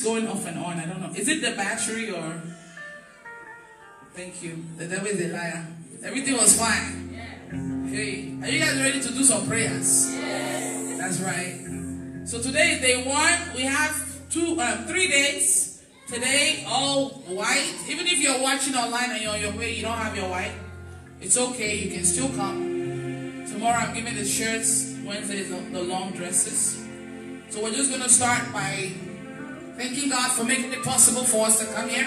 keeps going off and on. I don't know. Is it the battery or? Thank you. The devil is a liar. Everything was fine. Hey, are you guys ready to do some prayers? Yes. That's right. So today is day one. We have two, um, three days. Today, all white. Even if you're watching online and you're on your way, you don't have your white. It's okay. You can still come. Tomorrow, I'm giving the shirts. Wednesday is the long dresses. So we're just going to start by thanking God for making it possible for us to come here.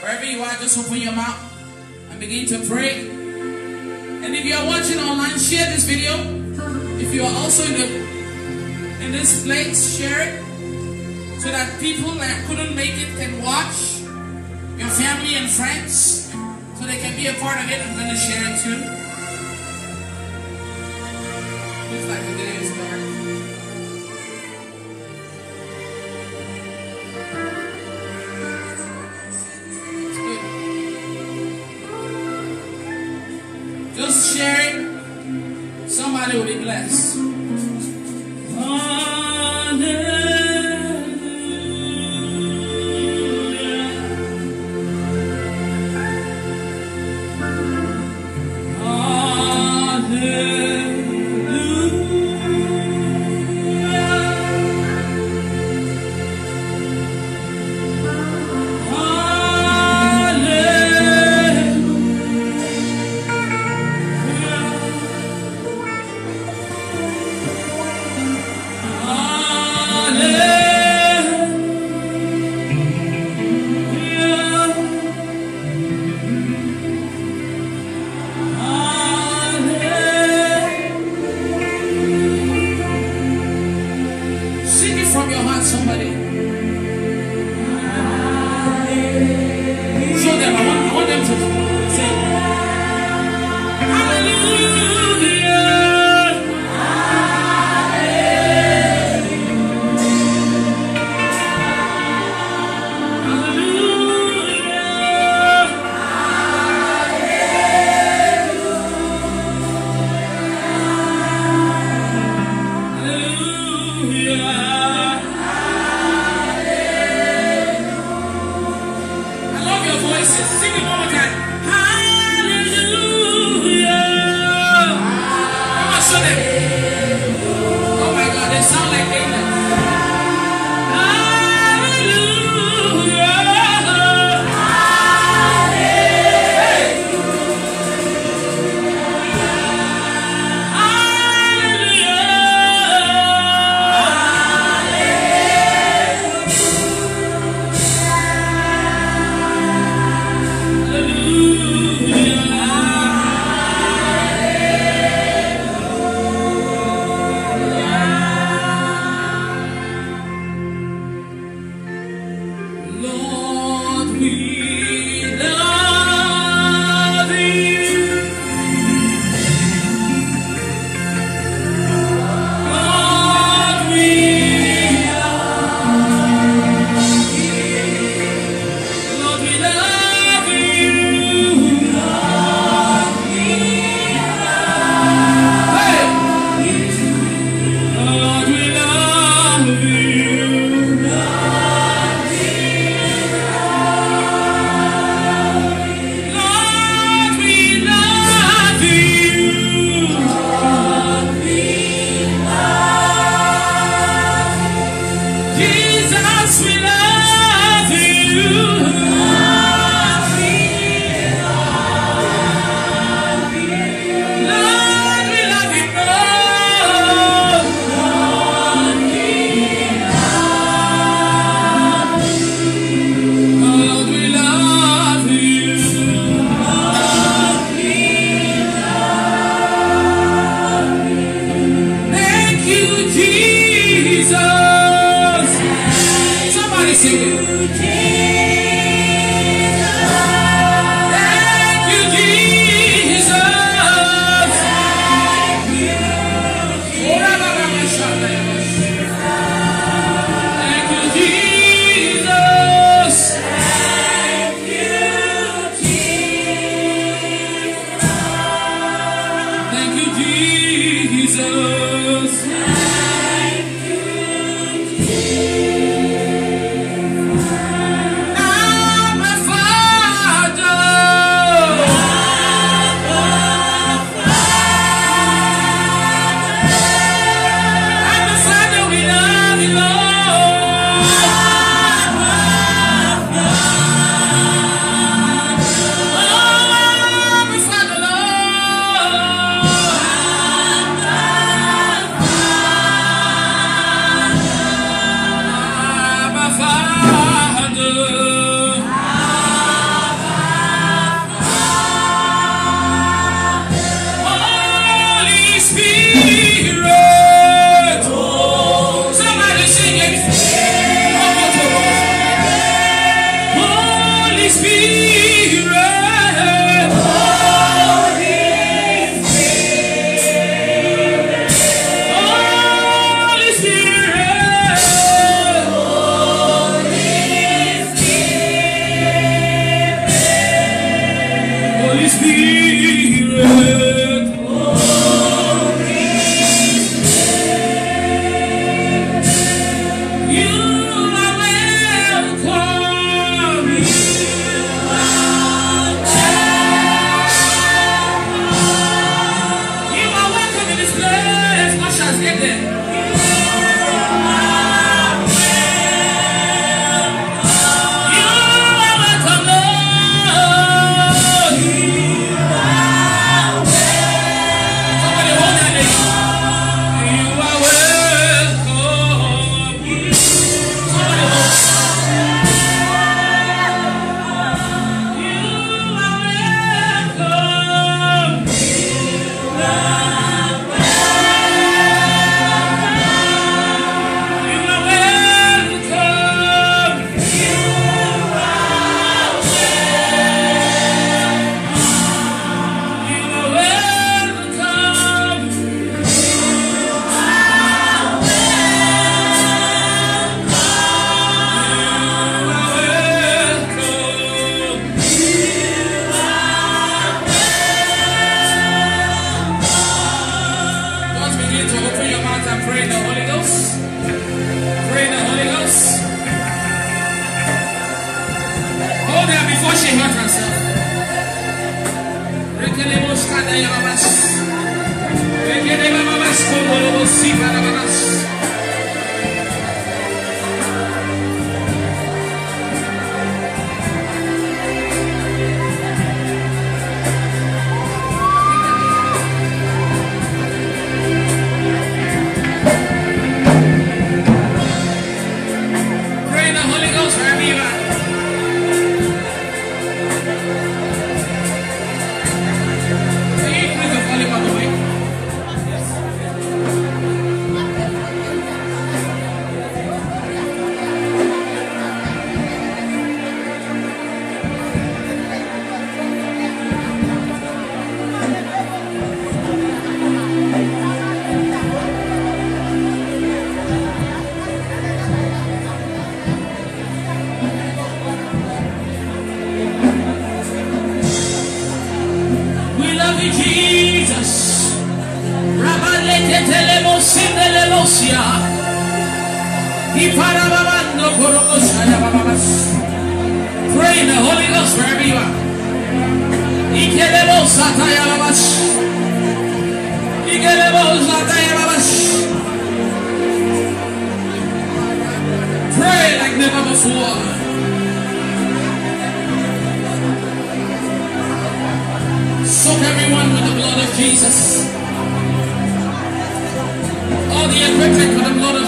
Wherever you are, just open your mouth and begin to pray. And if you are watching online, share this video. If you are also in the in this place, share it so that people that couldn't make it can watch. Your family and friends, so they can be a part of it. I'm going to share it too. Looks like the day is Somebody will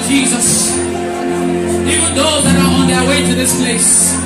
Jesus. Even those that are on their way to this place.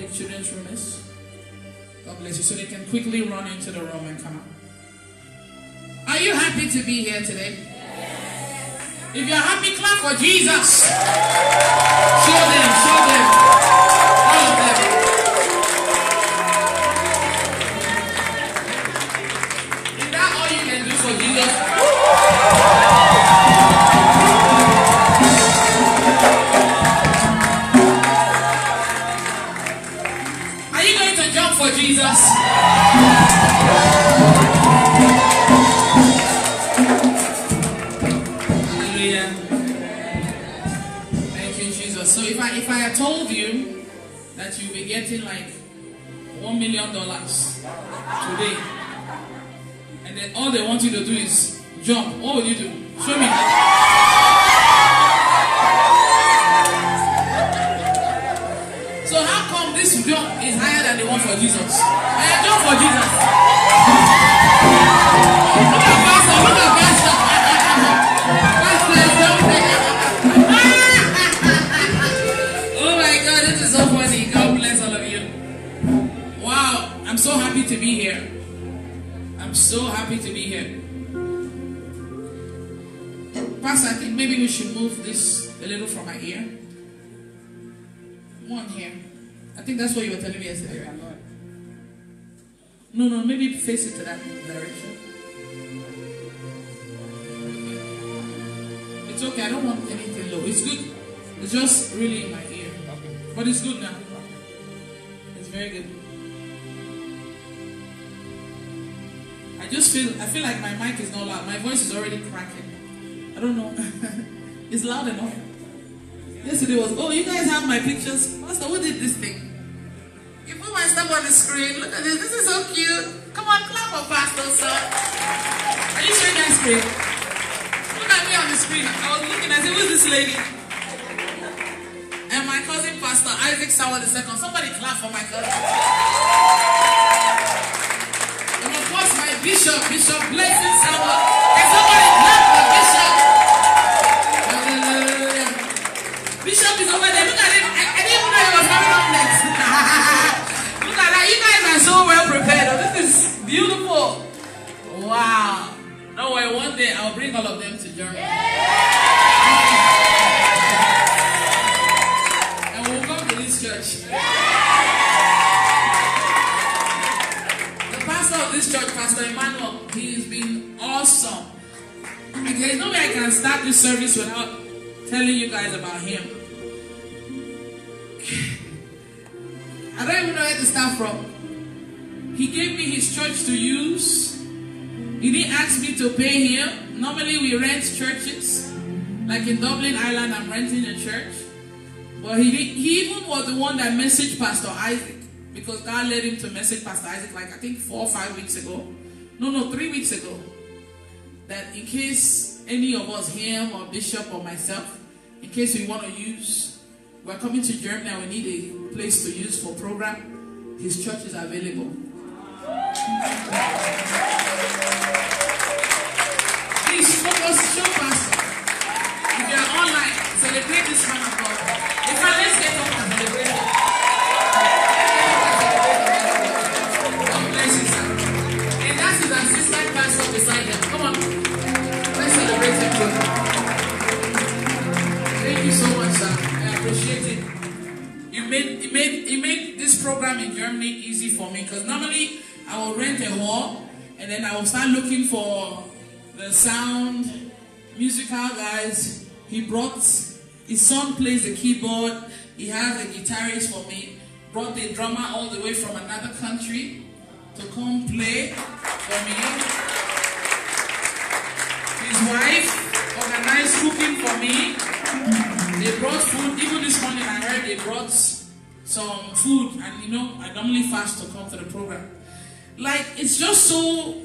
The children's room is. God bless you. So they can quickly run into the room and come out. Are you happy to be here today? If you're happy, clap for Jesus. Show them, If I had told you that you'll be getting like so happy to be here. Pastor, I think maybe we should move this a little from my ear. One here. I think that's what you were telling me yesterday, right? No, no, maybe face it to that direction. It's okay, I don't want anything low. It's good. It's just really in my ear. But it's good now. It's very good. Just feel I feel like my mic is not loud. My voice is already cracking. I don't know. it's loud enough. Yesterday was, oh, you guys have my pictures. Pastor, who did this thing? You put my stuff on the screen. Look at this. This is so cute. Come on, clap for Pastor, sir. Are you showing that screen? Look at me on the screen. I was looking, I said, who's this lady? And my cousin, Pastor Isaac Sauer II. Somebody clap for my cousin. Bishop, Bishop Blessing Sauer. Can somebody clap for Bishop? Hallelujah. Bishop is over there. Look at him. I, I didn't know he was coming up next. Look at that. You guys are so well prepared. Oh, this is beautiful. Wow. Don't worry, one day I'll bring all of them to Germany. And there's no way I can start this service without telling you guys about him. I don't even know where to start from. He gave me his church to use. He didn't ask me to pay him. Normally we rent churches. Like in Dublin, Ireland, I'm renting a church. But he, he even was the one that messaged Pastor Isaac. Because God led him to message Pastor Isaac like I think four or five weeks ago. No, no, three weeks ago. That in case any of us, him or Bishop or myself, in case we want to use, we're coming to Germany and we need a place to use for program, his church is available. Please focus, show Pastor. If you're online, celebrate this man of God. In fact, let's get up it made made this program in Germany easy for me because normally I will rent a hall and then I will start looking for the sound musical guys. He brought his son plays the keyboard. He has a guitarist for me. Brought the drummer all the way from another country to come play for me. His wife organized cooking for me. They brought food. Even this morning, I heard they brought some food, and you know, I normally fast to come to the program. Like it's just so.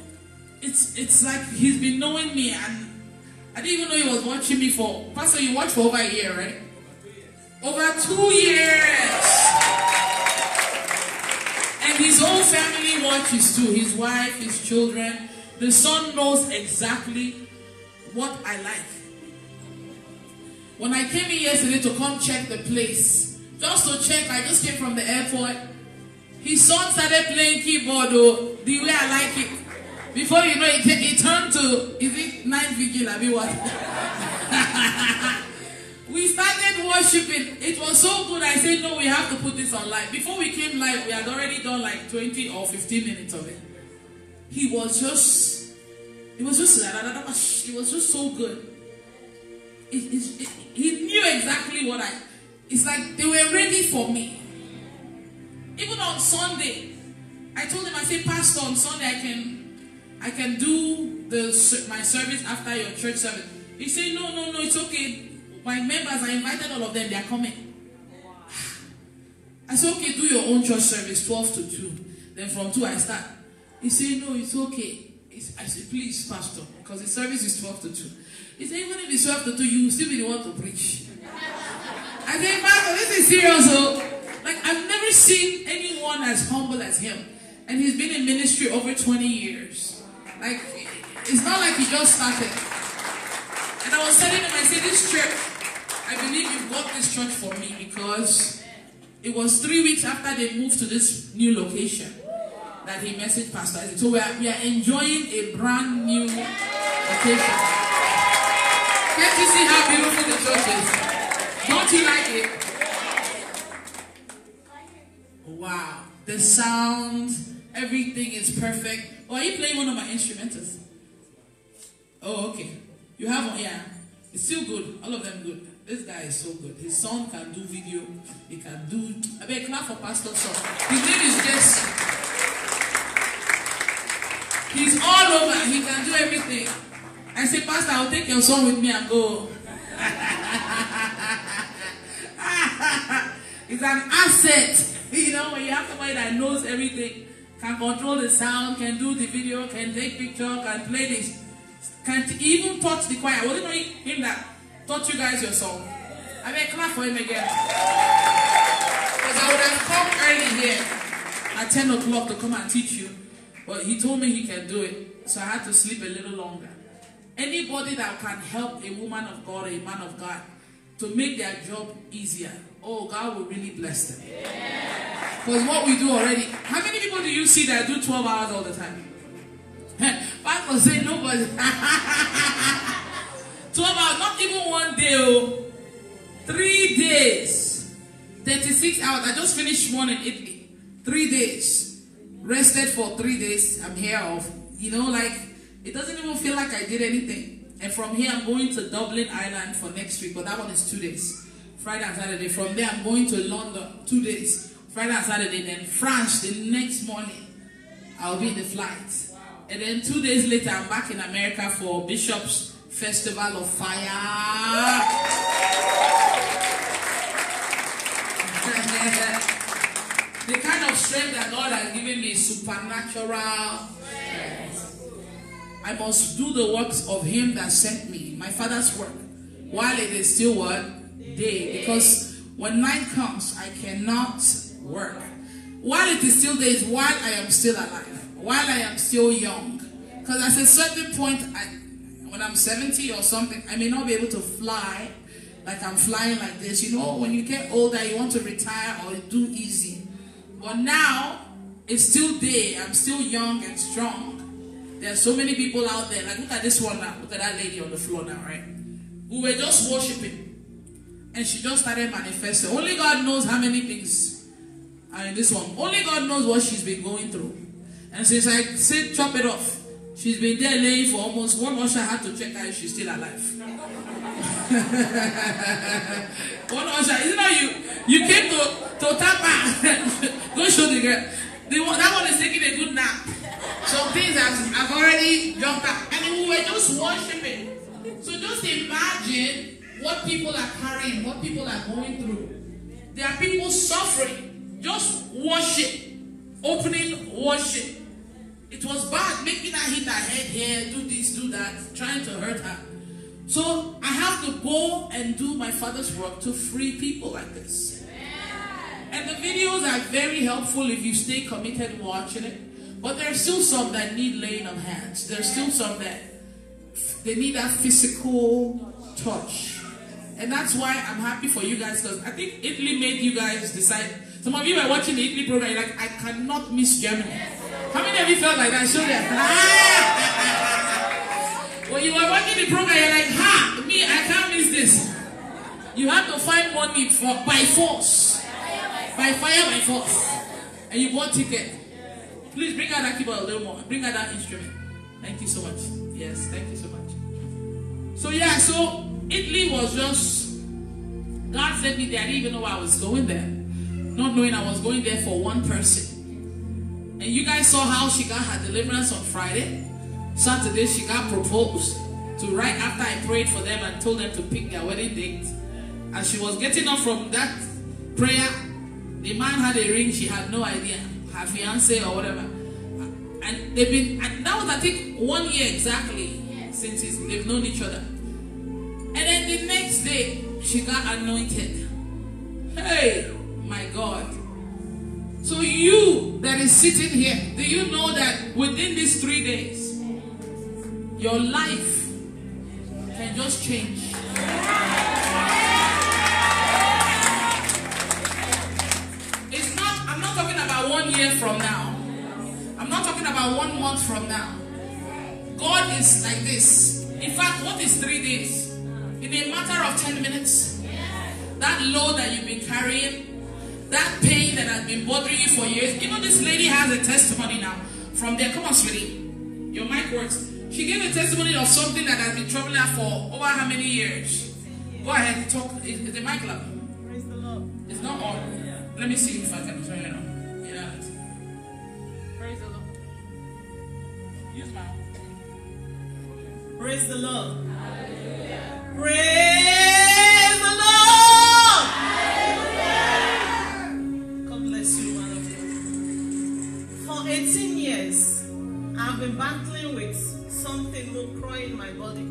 It's it's like he's been knowing me, and I didn't even know he was watching me for. Pastor, you watched for over a year, right? Over two years. And his whole family watches too. His wife, his children. The son knows exactly what I like. When I came in yesterday to come check the place, just to check, I just came from the airport. His son started playing keyboard though, the way I like it. Before you know it, it turned to, is it night vigil, I mean what? we started worshiping. It was so good. I said, no, we have to put this on live. Before we came live, we had already done like 20 or 15 minutes of it. He was just, it was just, it was just so good. It, it, it, he knew exactly what I, it's like they were ready for me. Even on Sunday, I told him, I said, Pastor, on Sunday I can, I can do the my service after your church service. He said, No, no, no, it's okay. My members, I invited all of them, they are coming. I said, Okay, do your own church service, 12 to 2. Then from 2 I start. He said, No, it's okay. I said, Please, Pastor, because the service is 12 to 2. He said, Even if it's 12 to 2, you will still be the one to preach. I said, Pastor, this is serious. Oh. Like, I've never seen anyone as humble as him. And he's been in ministry over 20 years. Like, it's not like he just started. And I was telling him, I said, This trip, I believe you've got this church for me because it was three weeks after they moved to this new location that he messaged Pastor Isaac. So we are, we are enjoying a brand new location. Can't you see how beautiful the church is? Don't you like it? Wow. The sound, everything is perfect. Oh, are you playing one of my instrumentals? Oh, okay. You have one, yeah. It's still good. All of them good. This guy is so good. His son can do video. He can do. I mean, clap for Pastor Son. His name is Jesse. He's all over. He can do everything. I say, Pastor, I'll take your son with me and go. it's an asset. You know, when you have somebody that knows everything, can control the sound, can do the video, can take picture, can play this, can even touch the choir. Wasn't it him that taught you guys your song? I mean, clap for him again. Because I would have come early here at 10 o'clock to come and teach you. But he told me he can do it. So I had to sleep a little longer. Anybody that can help a woman of God, a man of God, to make their job easier, oh, God will really bless them. Because what we do already, how many people do you see that do 12 hours all the time? Pastor say nobody. 12 hours, not even one day, oh. Three days. 36 hours. I just finished one in. Three days. Rested for three days. I'm here off. You know, like, it doesn't even feel like I did anything. And from here, I'm going to Dublin Ireland for next week, but that one is two days. Friday and Saturday. From there, I'm going to London, two days. Friday and Saturday. Then France the next morning. I'll be in the flight. And then two days later, I'm back in America for Bishop's Festival of Fire. the kind of strength that God has given me is supernatural. I must do the works of Him that sent me, my Father's work, while it is still what? Day because when night comes, I cannot work. While it is still days, while I am still alive, while I am still young. Because at a certain point, I, when I'm 70 or something, I may not be able to fly like I'm flying like this. You know, when you get older, you want to retire or do easy. But now, it's still day. I'm still young and strong. There are so many people out there. Like, look at this one now. Look at that lady on the floor now, right? We were just worshiping. And she just started manifesting. Only God knows how many things are in this one. Only God knows what she's been going through. And since I said chop it off, she's been there laying for almost one usher had to check her if she's still alive. one usher, you know you you came to to tap her. Go show the girl. The one, that one is taking a good nap. Some things have, have already jumped up. And we were just worshiping. So just imagine what people are carrying, what people are going through. There are people suffering. Just worship. Opening worship. It was bad making her hit her head here, do this, do that, trying to hurt her. So I have to go and do my father's work to free people like this. And the videos are very helpful if you stay committed watching it. But there are still some that need laying of hands. There are still some that they need that physical touch. And that's why I'm happy for you guys because I think Italy made you guys decide. Some of you were watching the Italy program, like, I cannot miss Germany. How many of you felt like that? Show them. Ah! when you were watching the program, you're like, ha, me, I can't miss this. You have to find money for by force. By fire, by force. And you bought ticket. Please bring out that keyboard a little more. Bring out that instrument. Thank you so much. Yes, thank you so much. So yeah, so Italy was just God sent me there. I didn't even know I was going there. Not knowing I was going there for one person. And you guys saw how she got her deliverance on Friday. Saturday she got proposed to right after I prayed for them and told them to pick their wedding date. As she was getting up from that prayer, the man had a ring, she had no idea. Her fiance or whatever. And they've been and that was I think one year exactly since they've known each other. The next day, she got anointed. Hey, my God. So you that is sitting here, do you know that within these three days, your life can just change? It's not, I'm not talking about one year from now. I'm not talking about one month from now. God is like this. In fact, what is three days? In a matter of 10 minutes, that load that you've been carrying, that pain that has been bothering you for years. You know, this lady has a testimony now from there. Come on, sweetie. Your mic works. She gave a testimony of something that has been troubling her for over how many years? Go ahead, talk. Is, is the mic loud? Praise the Lord. It's not on. Let me see if I can turn it on. Yeah. Praise the Lord. Use my Praise the Lord. Praise the Lord. God bless you, man of God. For 18 years, I've been battling with something will in my body.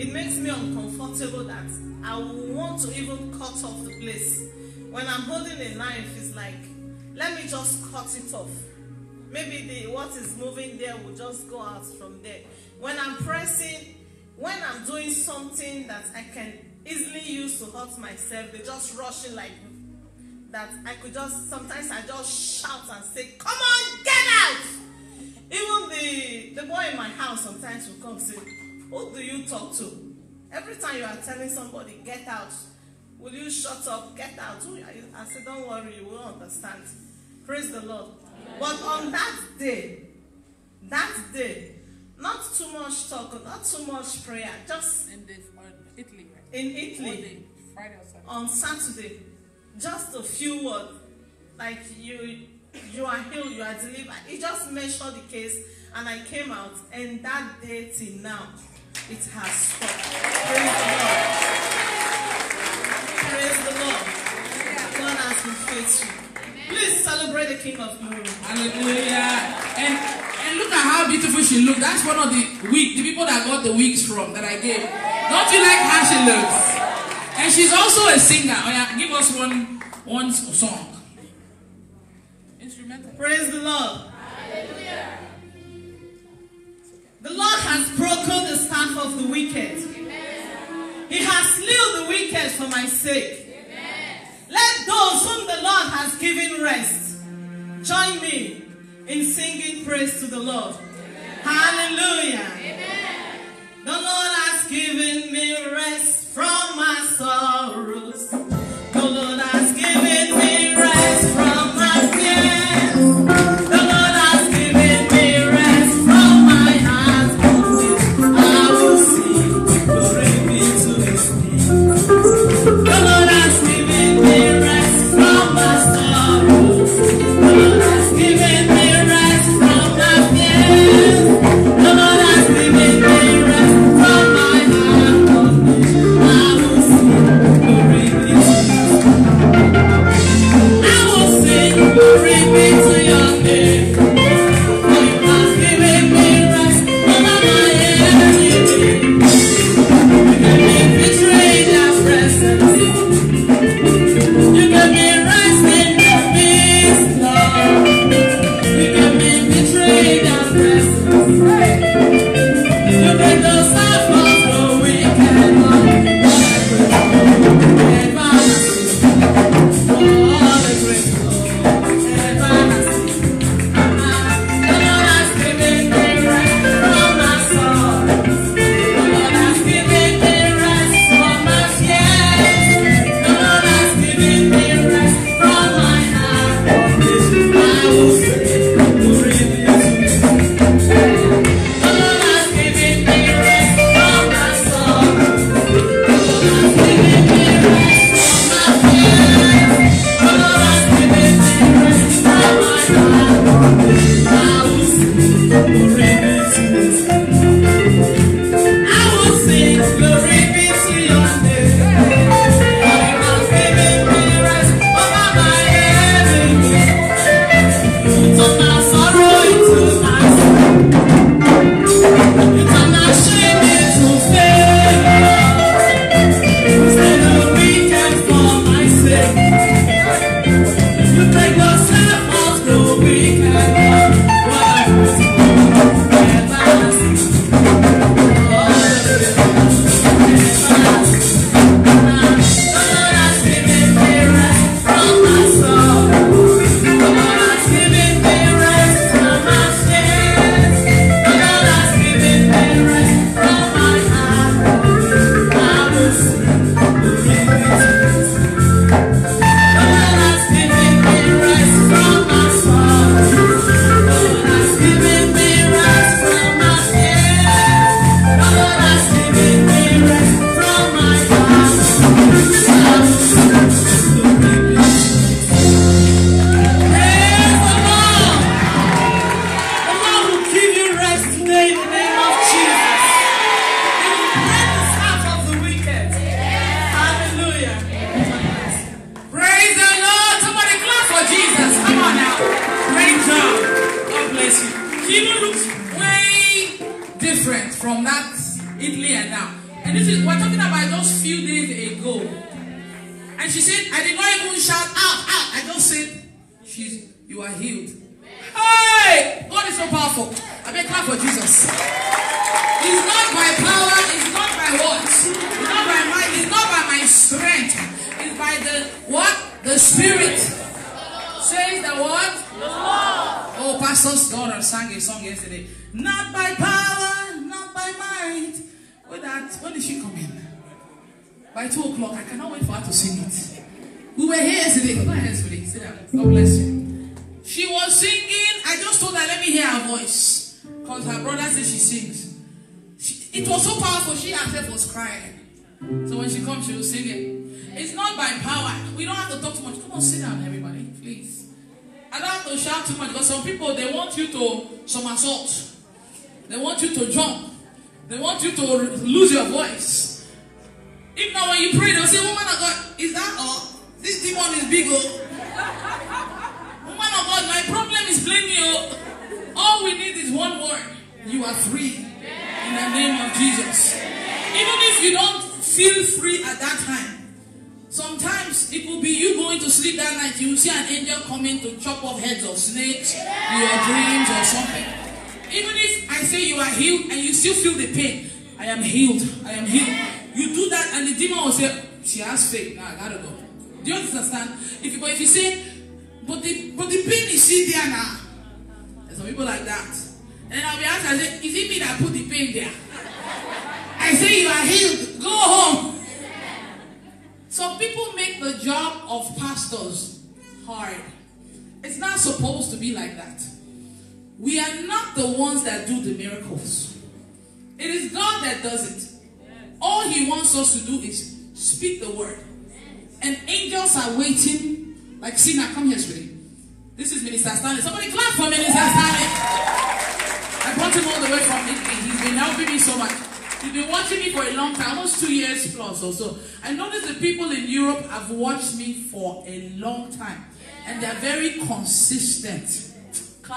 It makes me uncomfortable that I want to even cut off the place. When I'm holding a knife, it's like, let me just cut it off. Maybe the what is moving there will just go out from there. When I'm pressing, when I'm doing something that I can easily use to hurt myself, they just rush in like that. I could just sometimes I just shout and say, "Come on, get out!" Even the the boy in my house sometimes will come say, "Who do you talk to?" Every time you are telling somebody, "Get out," will you shut up? Get out. Who are you? I say, "Don't worry, you will understand." Praise the Lord. But on that day, that day, not too much talk, not too much prayer, just in on Italy, right? in Italy Monday, Friday Saturday. on Saturday, just a few words, like you, you are healed, you are delivered. He just mentioned the case, and I came out, and that day till now, it has stopped. Praise the Lord. Praise the Lord. God has been faithful. Please celebrate the King of Glory. Hallelujah. And and look at how beautiful she looks. That's one of the wig, the people that got the wigs from that I gave. Don't you like how she looks? And she's also a singer. Oh yeah, give us one one song. Instrumental. Praise the Lord. Hallelujah. The Lord has broken the staff of the wicked. He has slew the wicked for my sake. Let those whom the Lord has given rest join me in singing praise to the Lord. Hallelujah. The Lord has given me rest from my sorrows. The Lord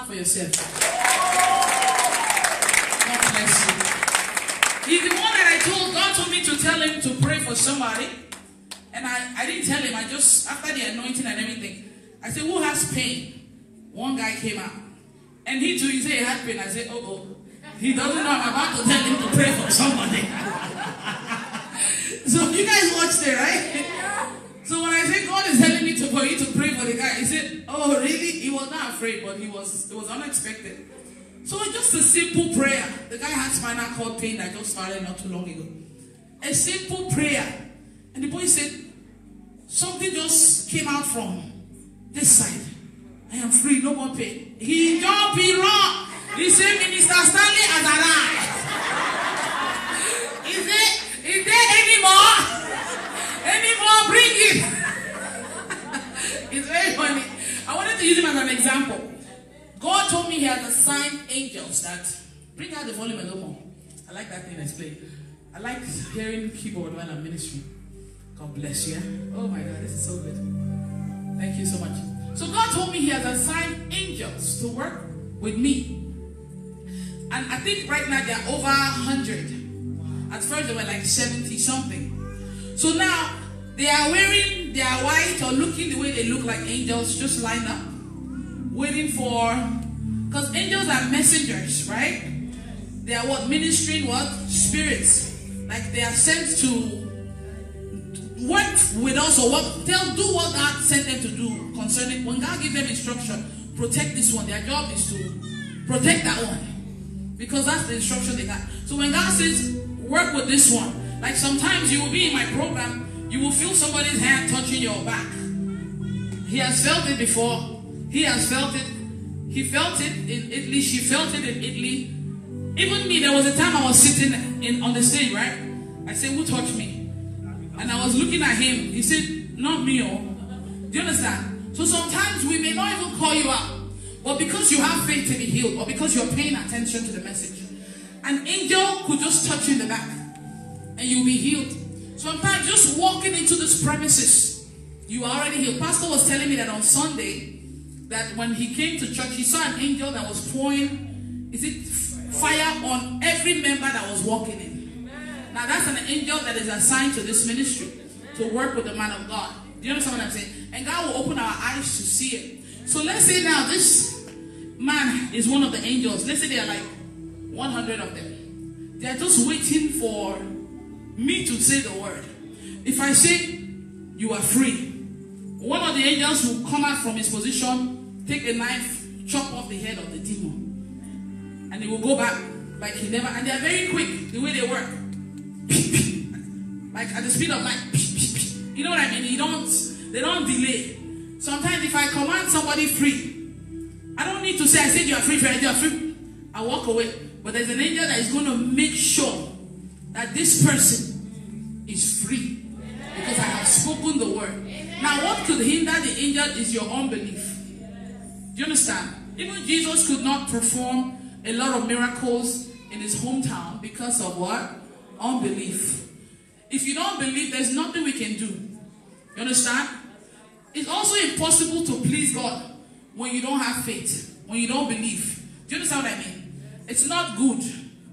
Clap for yourself. God bless you. He's the one that I told, God told me to tell him to pray for somebody. And I, I didn't tell him, I just, after the anointing and everything, I said, who has pain? One guy came out. Hearing keyboard while I'm ministering. God bless you. Oh my God, this is so good. Thank you so much. So God told me He has assigned angels to work with me. And I think right now they're over 100. At first they were like 70 something. So now they are wearing their white or looking the way they look like angels, just line up, waiting for. Because angels are messengers, right? They are what? Ministering what? Spirits. Like they are sent to work with us or what tell do what God sent them to do concerning when God gives them instruction, protect this one. Their job is to protect that one. Because that's the instruction they got. So when God says work with this one, like sometimes you will be in my program, you will feel somebody's hand touching your back. He has felt it before. He has felt it. He felt it in Italy. She felt it in Italy. Even me, there was a time I was sitting in on the stage, right? I said, Who touched me? And I was looking at him. He said, Not me, oh. Do you understand? So sometimes we may not even call you out. But because you have faith to be healed, or because you're paying attention to the message, an angel could just touch you in the back and you'll be healed. So sometimes just walking into this premises, you are already healed. Pastor was telling me that on Sunday, that when he came to church, he saw an angel that was pouring, is it fire on every member that was walking in. Now that's an angel that is assigned to this ministry to work with the man of God. Do you understand what I'm saying? And God will open our eyes to see it. So let's say now this man is one of the angels. Let's say there are like 100 of them. They are just waiting for me to say the word. If I say you are free, one of the angels will come out from his position, take a knife, chop off the head of the demon. And he will go back like he never. And they are very quick the way they work. like at the speed of light. You know what I mean? You don't, they don't delay. Sometimes if I command somebody free, I don't need to say, I said you are free, you are free. I walk away. But there's an angel that is going to make sure that this person is free. Because I have spoken the word. Now, what could hinder the angel is your unbelief. Do you understand? Even Jesus could not perform a lot of miracles in his hometown because of what? Unbelief. If you don't believe, there's nothing we can do. You understand? It's also impossible to please God when you don't have faith, when you don't believe. Do you understand what I mean? It's not good.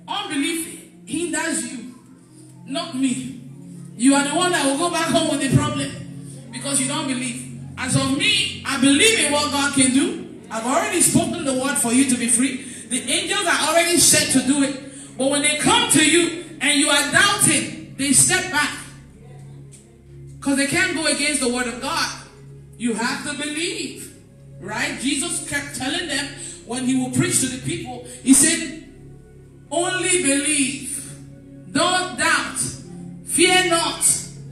Unbelief hinders you, not me. You are the one that will go back home with the problem because you don't believe. As of me, I believe in what God can do. I've already spoken the word for you to be free. The angels are already set to do it. But when they come to you and you are doubting, they step back. Because they can't go against the word of God. You have to believe. Right? Jesus kept telling them when he will preach to the people, he said, only believe. Don't doubt. Fear not.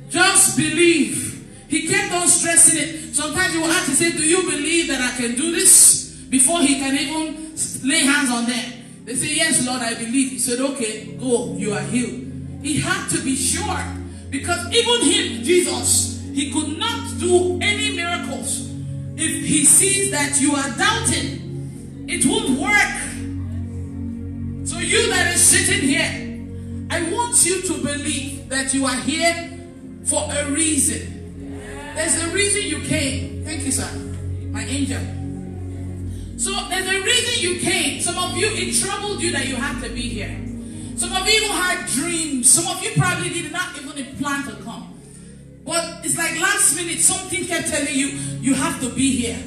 Just believe. He kept on stressing it. Sometimes you will have to say, Do you believe that I can do this? Before he can even lay hands on them. They say, Yes, Lord, I believe. He said, Okay, go, you are healed. He had to be sure. Because even him, Jesus, he could not do any miracles. If he sees that you are doubting, it won't work. So you that is sitting here, I want you to believe that you are here for a reason. There's a reason you came. Thank you, sir. My angel. So there's a reason you came. Some of you, it troubled you that you had to be here. Some of you had dreams. Some of you probably did not even plan to come. But it's like last minute, something kept telling you, you have to be here.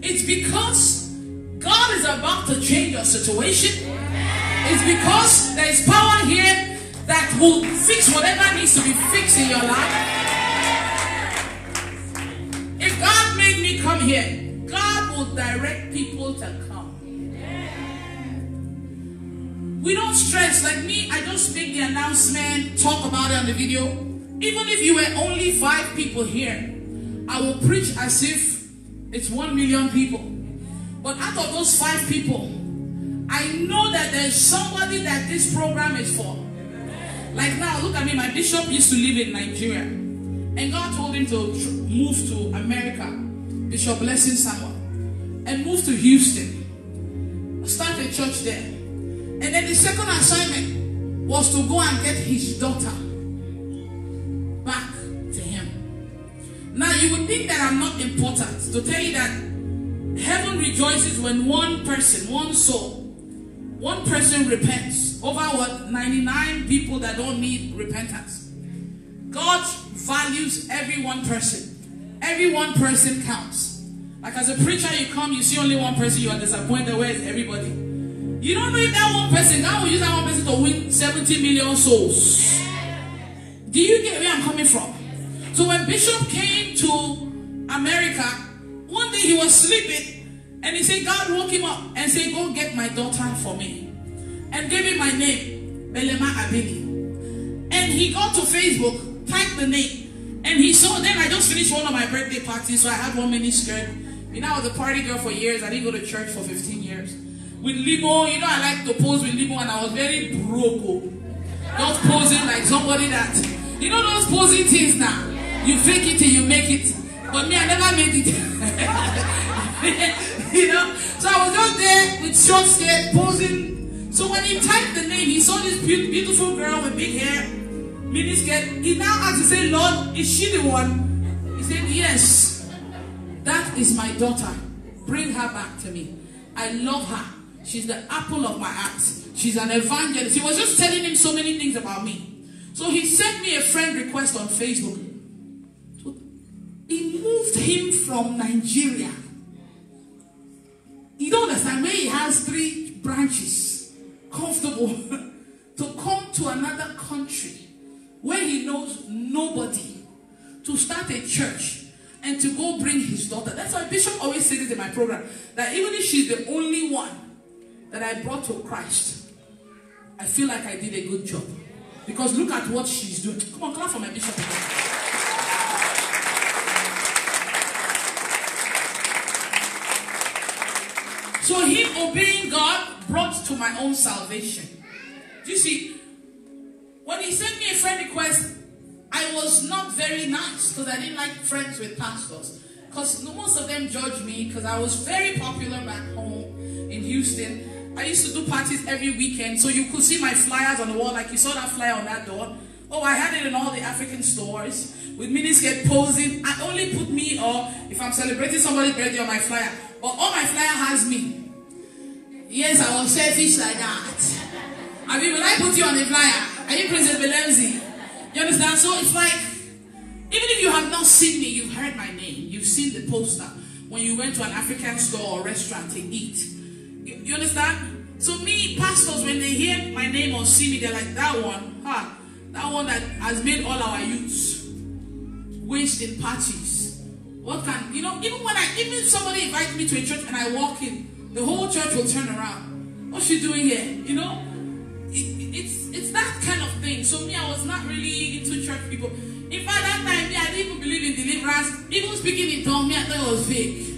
It's because God is about to change your situation. It's because there is power here that will fix whatever needs to be fixed in your life. If God made me come here, will direct people to come. We don't stress. Like me, I just make the announcement, talk about it on the video. Even if you were only five people here, I will preach as if it's one million people. But out of those five people, I know that there's somebody that this program is for. Like now, look at me. My bishop used to live in Nigeria. And God told him to move to America. Bishop Blessing Samuel. And move to Houston. Start a church there. And then the second assignment was to go and get his daughter back to him. Now you would think that I'm not important to tell you that heaven rejoices when one person, one soul, one person repents over what 99 people that don't need repentance. God values every one person. Every one person counts. Like as a preacher, you come, you see only one person, you are disappointed. Where is everybody? You don't know if that one person, God will use that one person to win 70 million souls. Do you get where I'm coming from? So when Bishop came to America, one day he was sleeping and he said, God woke him up and said, Go get my daughter for me. And gave him my name, Belema Abili. And he got to Facebook, typed the name, and he saw. Then I just finished one of my birthday parties, so I had one mini skirt. You know, I was a party girl for years. I didn't go to church for 15 years. With limo, you know, I like to pose with limo, and I was very broke. oh. Just posing like somebody that, you know, those posing things now. You fake it till you make it. But me, I never made it. you know, so I was just there with short skirt posing. So when he typed the name, he saw this beau- beautiful girl with big hair, mini skirt. He now asked to say, Lord, is she the one? He said, Yes. That is my daughter. Bring her back to me. I love her. She's the apple of my eyes. She's an evangelist. He was just telling him so many things about me. So he sent me a friend request on Facebook. He moved him from Nigeria. You don't understand where he has three branches, comfortable, to come to another country where he knows nobody, to start a church and to go bring his daughter. That's why Bishop always said it in my program that even if she's the only one that I brought to Christ, I feel like I did a good job. Because look at what she's doing. Come on, clap for my bishop. So him obeying God brought to my own salvation. Do you see? When he sent me a friend request, I was not very nice because I didn't like friends with pastors. Because most of them judged me because I was very popular back home in Houston. I used to do parties every weekend, so you could see my flyers on the wall, like you saw that flyer on that door. Oh, I had it in all the African stores with miniskirt posing. I only put me or if I'm celebrating somebody's birthday on my flyer. But all my flyer has me. Yes, I was selfish like that. I mean, when I put you on the flyer, are you Princess Belemzy? You understand? So it's like, even if you have not seen me, you've heard my name. You've seen the poster when you went to an African store or restaurant to eat. You, you understand? So me, pastors, when they hear my name or see me, they're like, that one, huh? That one that has made all our youths waste in parties. What can, you know, even when I, even somebody invites me to a church and I walk in, the whole church will turn around. What's she doing here? You know? It, it's, it's that kind of thing. So me, I was not really into church people. In fact, that time, me, I didn't even believe in deliverance. Even speaking in tongues, me, I thought it was fake.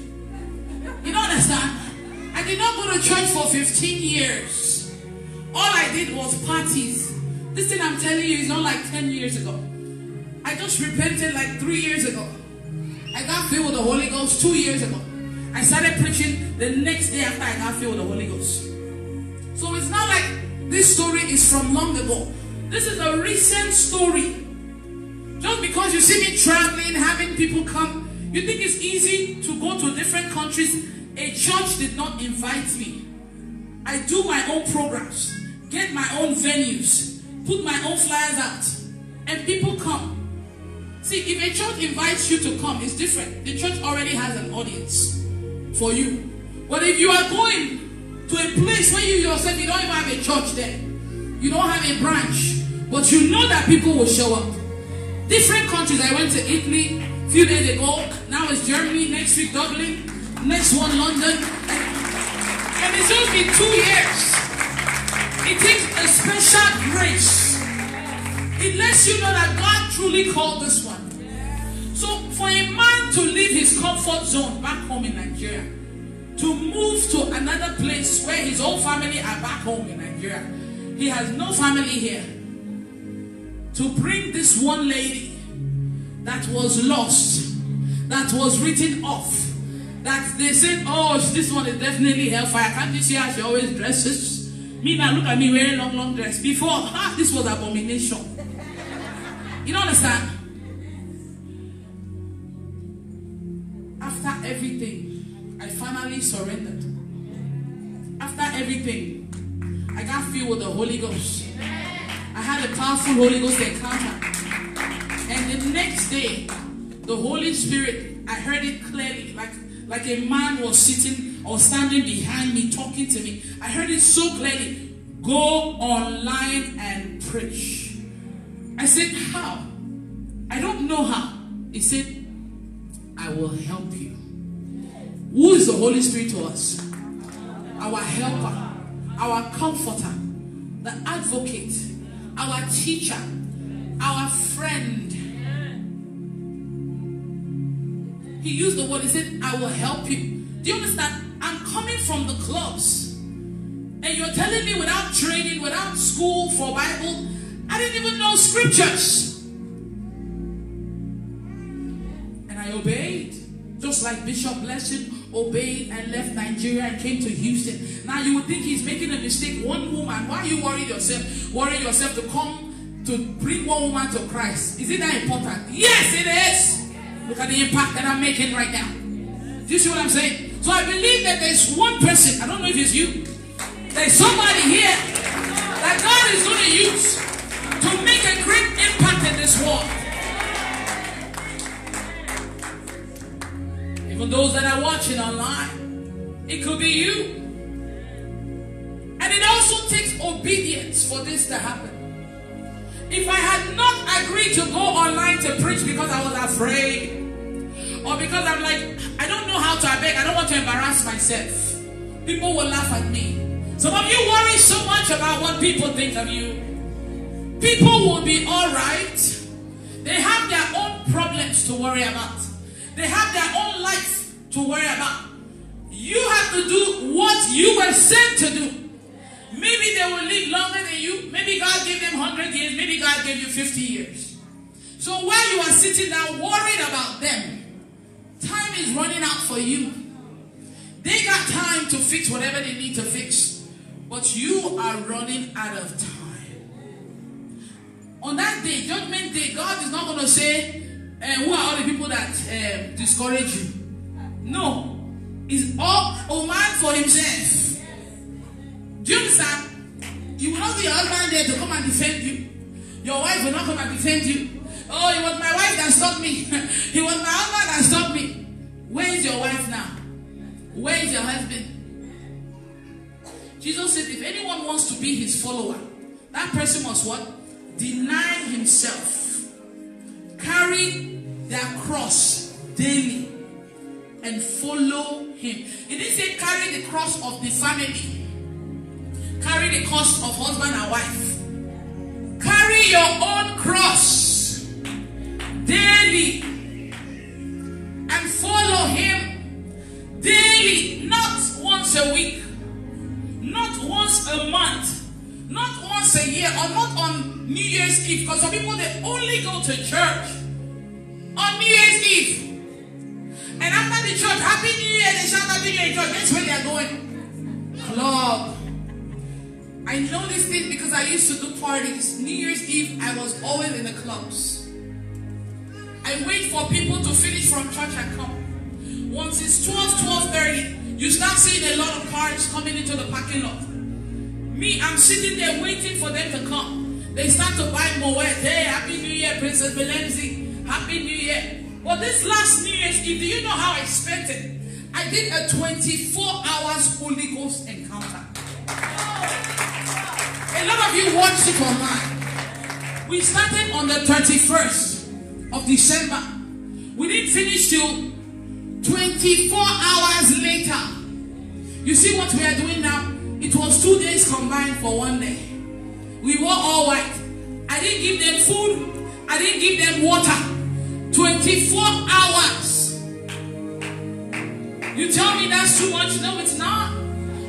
You don't understand? I did not go to church for 15 years. All I did was parties. This thing I'm telling you is not like 10 years ago. I just repented like three years ago. I got filled with the Holy Ghost two years ago. I started preaching the next day after I got filled with the Holy Ghost. So it's not like this story is from long ago. This is a recent story. Just because you see me traveling, having people come, you think it's easy to go to different countries. A church did not invite me. I do my own programs, get my own venues, put my own flyers out, and people come. See, if a church invites you to come, it's different. The church already has an audience for you. But if you are going to a place where you yourself, you don't even have a church there, you don't have a branch, but you know that people will show up. Different countries. I went to Italy a few days ago. Now it's Germany. Next week, Dublin. Next one, London. And it's just been two years. It takes a special grace. It lets you know that God truly called this one. So for a man to leave his comfort zone back home in Nigeria, to move to another place where his whole family are back home in Nigeria, he has no family here. To bring this one lady that was lost, that was written off, that they said, oh, this one is definitely hellfire. Can't you see how she always dresses? Me now, look at me wearing long, long dress. Before, ah, this was abomination. You don't understand? With the Holy Ghost. I had a powerful Holy Ghost encounter. And the next day, the Holy Spirit, I heard it clearly, like, like a man was sitting or standing behind me talking to me. I heard it so clearly. Go online and preach. I said, How? I don't know how. He said, I will help you. Who is the Holy Spirit to us? Our helper, our comforter, the advocate, our teacher, our friend. He used the word, he said, I will help you. Do you understand? I'm coming from the clubs. And you're telling me without training, without school for Bible, I didn't even know scriptures. And I obeyed. Just like Bishop Blessing obeyed and left Nigeria and came to Houston. Now you would think he's making a mistake. One woman, why you worry yourself? Worry yourself to come to bring one woman to Christ. Is it that important? Yes, it is. Look at the impact that I'm making right now. Do you see what I'm saying? So I believe that there's one person, I don't know if it's you, There's somebody here that God is going to use to make a great impact in this world. Even those that are watching online, it could be you. And it also takes obedience for this to happen. If I had not agreed to go online to preach because I was afraid, or because I'm like, I don't know how to beg, I don't want to embarrass myself, people will laugh at me. Some of you worry so much about what people think of you. People will be alright. They have their own problems to worry about. They have their own life to worry about. You have to do what you were sent to do. Maybe they will live longer than you. Maybe God gave them 100 years. Maybe God gave you 50 years. So while you are sitting down worried about them, time is running out for you. They got time to fix whatever they need to fix. But you are running out of time. On that day, judgment day, God is not going to say, uh, who are all the people that uh, discourage you? No. It's all a man for himself. Do you understand? You will not be your husband there to come and defend you. Your wife will not come and defend you. Oh, it was my wife that stopped me. it was my husband that stopped me. Where is your wife now? Where is your husband? Jesus said, if anyone wants to be his follower, that person must what? Deny himself. Carry their cross daily and follow him. He didn't say carry the cross of the family. Carry the cross of husband and wife. Carry your own cross daily and follow him daily, not once a week, not once a month, not once a year, or not on New Year's Eve. Because some people they only go to church on New Year's Eve. And after the church, Happy New Year, they shout Happy New Year in church. That's where they are going. Club. I know this thing because I used to do parties. New Year's Eve, I was always in the clubs. I wait for people to finish from church and come. Once it's 12, 12.30, you start seeing a lot of cars coming into the parking lot. Me, I'm sitting there waiting for them to come. They start to buy Moet. Hey, Happy New Year, Princess Belemzy. Happy New Year. But this last New Year's Eve, do you know how I spent it? I did a 24 hours Holy Ghost encounter. A lot of you watched it online. We started on the 31st of December. We didn't finish till 24 hours later. You see what we are doing now? It was two days combined for one day. We were all white. I didn't give them food. I didn't give them water. 24 hours. You tell me that's too much? No, it's not.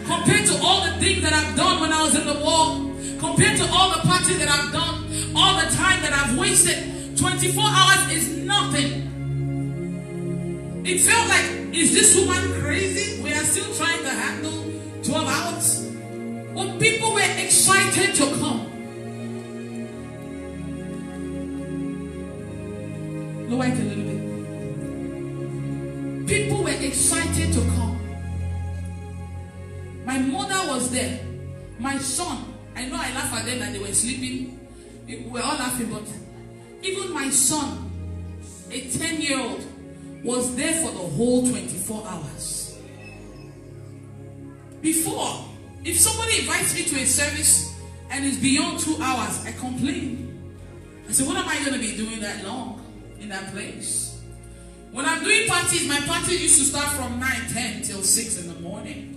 Compared to all the things that I've done when I was in the war, compared to all the parties that I've done, all the time that I've wasted, 24 hours is nothing. It felt like, is this woman crazy? We are still trying to handle 12 hours. But people were excited to come. Lower it a little bit. People were excited to come. My mother was there. My son. I know I laugh at them that they were sleeping. We were all laughing, but even my son, a 10 year old, was there for the whole 24 hours. Before, if somebody invites me to a service and it's beyond two hours, I complain. I say, what am I going to be doing that long in that place? When I'm doing parties, my party used to start from 9, 10 till 6 in the morning.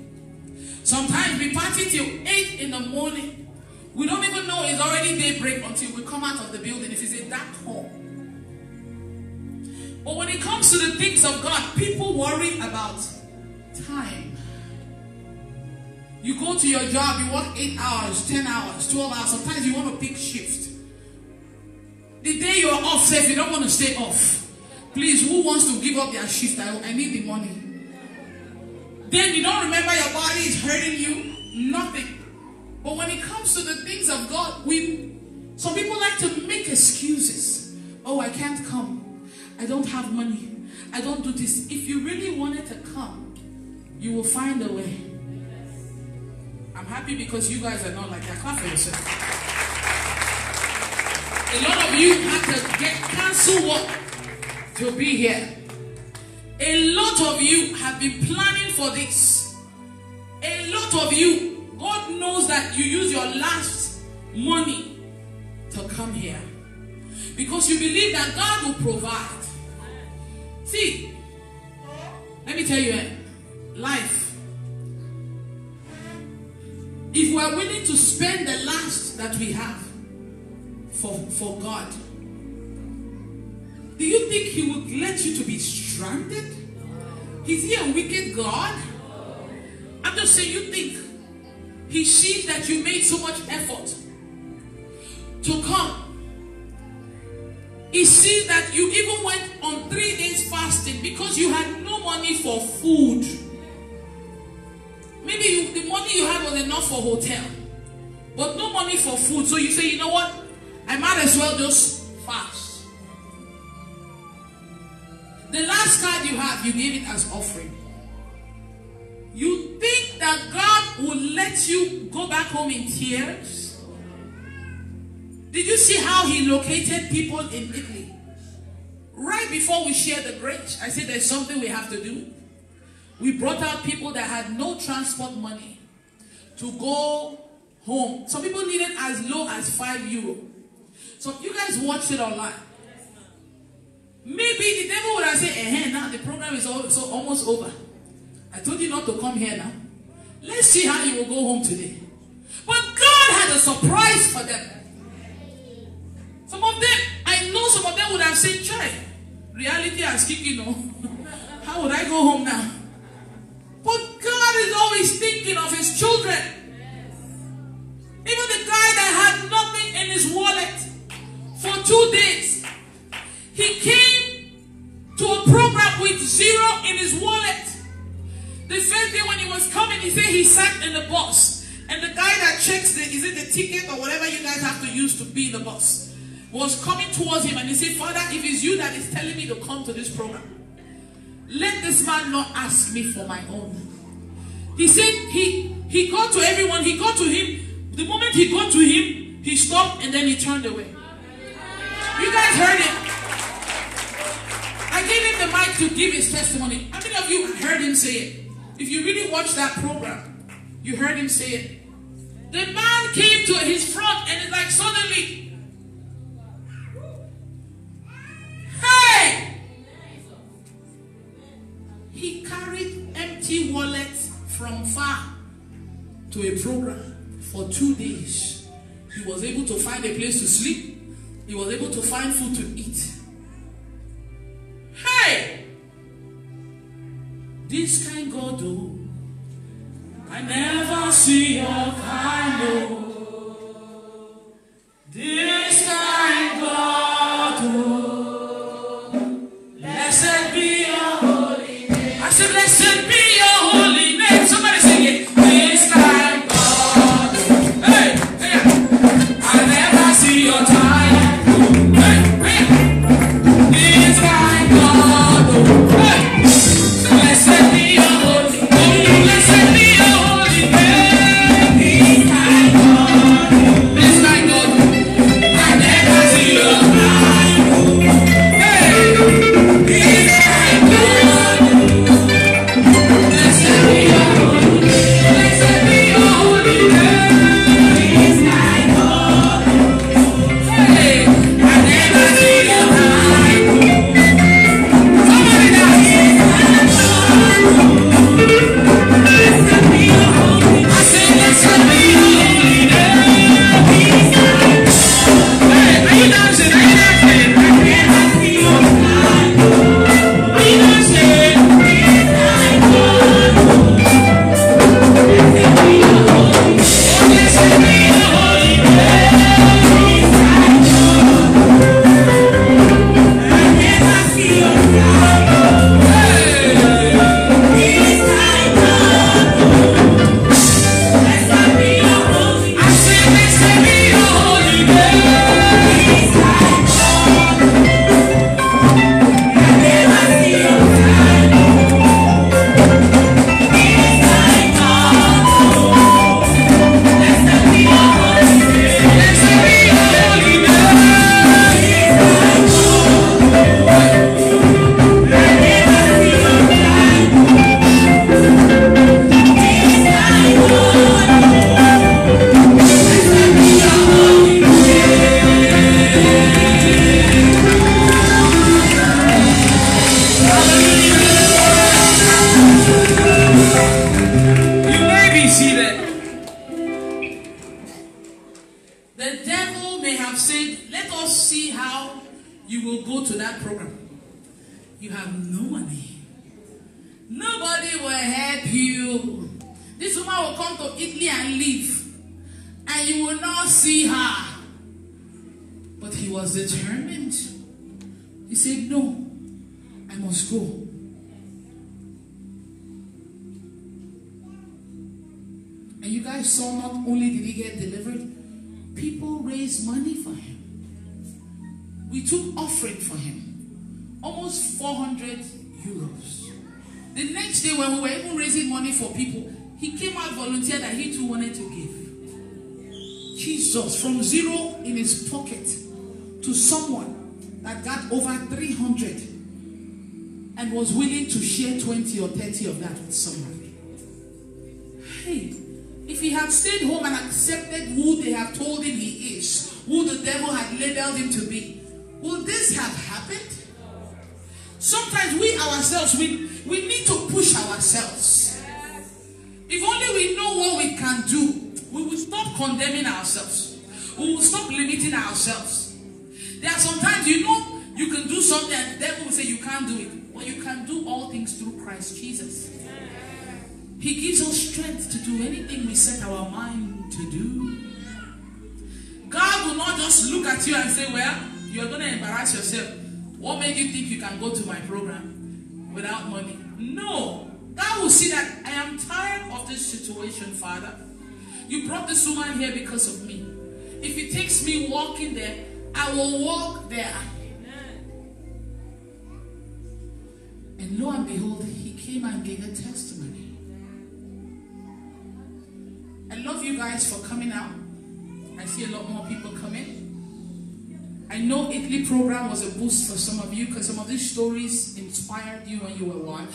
Sometimes we party till 8 in the morning. We don't even know it's already daybreak until we come out of the building if it's a dark hall. But when it comes to the things of God, people worry about time. You go to your job, you work 8 hours, 10 hours, 12 hours. Sometimes you want to pick shift. The day you're off, if you don't want to stay off, please, who wants to give up their shift? I, I need the money. Then you don't remember your body is hurting you, nothing. But when it comes to the things of God, we some people like to make excuses. Oh, I can't come. I don't have money. I don't do this. If you really wanted to come, you will find a way. I'm happy because you guys are not like that. Clap for yourself. A lot of you had to get cancel work to be here. A lot of you have been planning for this. A lot of you, God knows that you use your last money to come here because you believe that God will provide. See, let me tell you, eh, life. If we are willing to spend the last that we have for, for God, do you think He would let you to be stranded? Is He a wicked God? I'm just saying, you think He sees that you made so much effort to come. He sees that you even went on three days fasting because you had no money for food. Maybe you, the money you had was enough for hotel, but no money for food. So you say, you know what? I might as well just fast. The last card you have, you gave it as offering. You think that God will let you go back home in tears? Did you see how he located people in Italy? Right before we shared the grace, I said there's something we have to do. We brought out people that had no transport money to go home. Some people needed as low as five euro. So you guys watched it online. Maybe the devil would have said, eh, now the program is all, so almost over. I told you not to come here now. Let's see how you will go home today. But God had a surprise for them. Some of them, I know some of them would have said, try. Reality has kicked you know. How would I go home now? But God is always thinking of his children. Even the guy that had nothing in his wallet for two days, he came to a program with zero in his wallet. The first day when he was coming, he said he sat in the bus. And the guy that checks the, is it the ticket or whatever you guys have to use to be in the bus, was coming towards him and he said, Father, if it's you that is telling me to come to this program, let this man not ask me for my own. He said he he got to everyone, he got to him. The moment he got to him, he stopped and then he turned away. You guys heard him. I gave him the mic to give his testimony. How many of you heard him say it? If you really watched that program, you heard him say it. The man came to his front and it's like suddenly, hey! He carried empty wallets from far to a program for two days. He was able to find a place to sleep. He was able to find food to eat. Hey! This kind God, oh, I never see your kind, oh.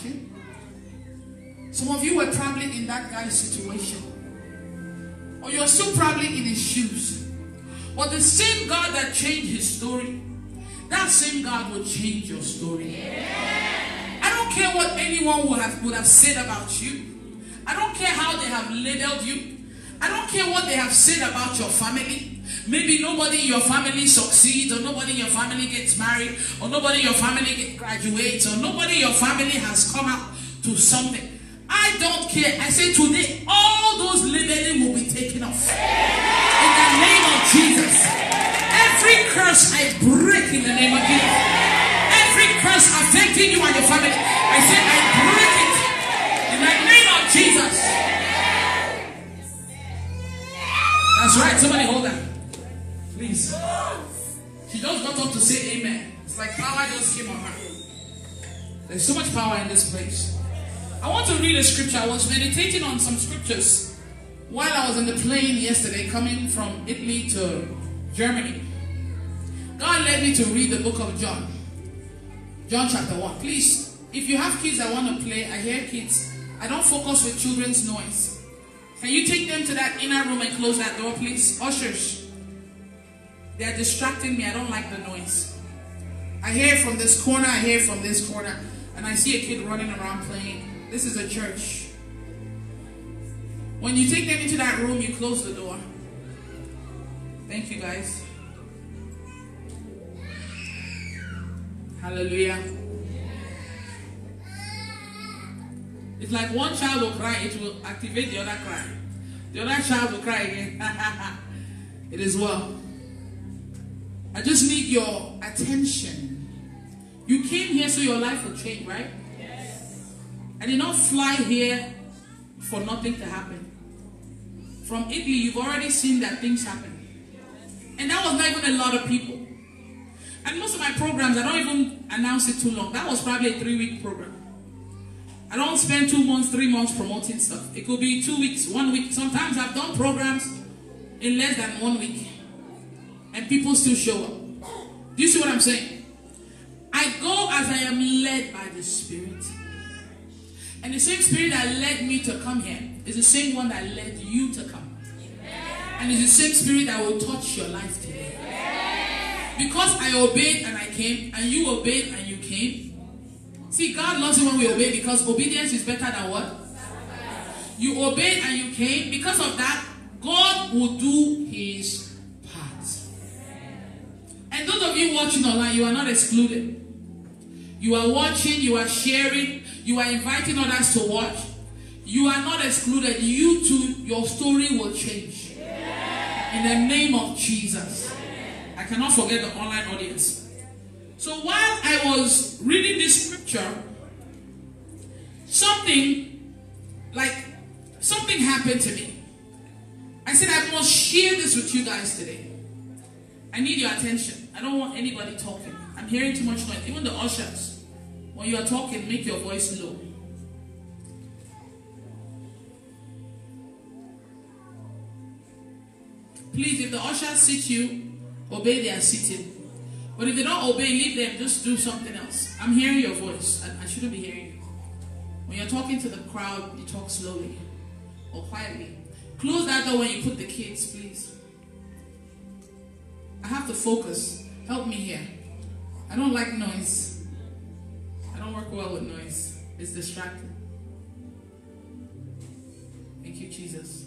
You. Some of you were probably in that guy's situation. Or you're still probably in his shoes. But the same God that changed his story, that same God will change your story. I don't care what anyone would have, would have said about you. I don't care how they have labeled you. I don't care what they have said about your family. Maybe nobody in your family succeeds, or nobody in your family gets married, or nobody in your family graduates, or nobody in your family has come out to something. I don't care. I say today, all those labeling will be taken off. In the name of Jesus. Every curse I break in the name of Jesus. Every curse affecting you and your family, I say I break it in the name of Jesus. That's right. Somebody hold that. Please. She just got up to say amen. It's like power just came on her. There's so much power in this place. I want to read a scripture. I was meditating on some scriptures while I was on the plane yesterday coming from Italy to Germany. God led me to read the book of John. John chapter 1. Please, if you have kids that want to play, I hear kids. I don't focus with children's noise. Can you take them to that inner room and close that door, please? Ushers. They are distracting me. I don't like the noise. I hear from this corner, I hear from this corner, and I see a kid running around playing. This is a church. When you take them into that room, you close the door. Thank you, guys. Hallelujah. It's like one child will cry, it will activate the other cry. The other child will cry again. it is well. I just need your attention. You came here so your life will change, right? Yes. I did not fly here for nothing to happen. From Italy, you've already seen that things happen. And that was not even a lot of people. And most of my programs, I don't even announce it too long. That was probably a three week program. I don't spend two months, three months promoting stuff. It could be two weeks, one week. Sometimes I've done programs in less than one week. And people still show up. Do you see what I'm saying? I go as I am led by the Spirit. And the same Spirit that led me to come here is the same one that led you to come. And it's the same Spirit that will touch your life today. Because I obeyed and I came, and you obeyed and you came. See, God loves it when we obey because obedience is better than what? You obeyed and you came. Because of that, God will do his. And those of you watching online, you are not excluded. You are watching, you are sharing, you are inviting others to watch. You are not excluded. You too, your story will change. In the name of Jesus. I cannot forget the online audience. So while I was reading this scripture, something like something happened to me. I said, I must share this with you guys today. I need your attention. I don't want anybody talking. I'm hearing too much noise. Even the ushers, when you are talking, make your voice low. Please, if the ushers sit you, obey their sitting. But if they don't obey, leave them. Just do something else. I'm hearing your voice. I, I shouldn't be hearing you. When you're talking to the crowd, you talk slowly or quietly. Close that door when you put the kids, please. I have to focus. Help me here. I don't like noise. I don't work well with noise. It's distracting. Thank you, Jesus.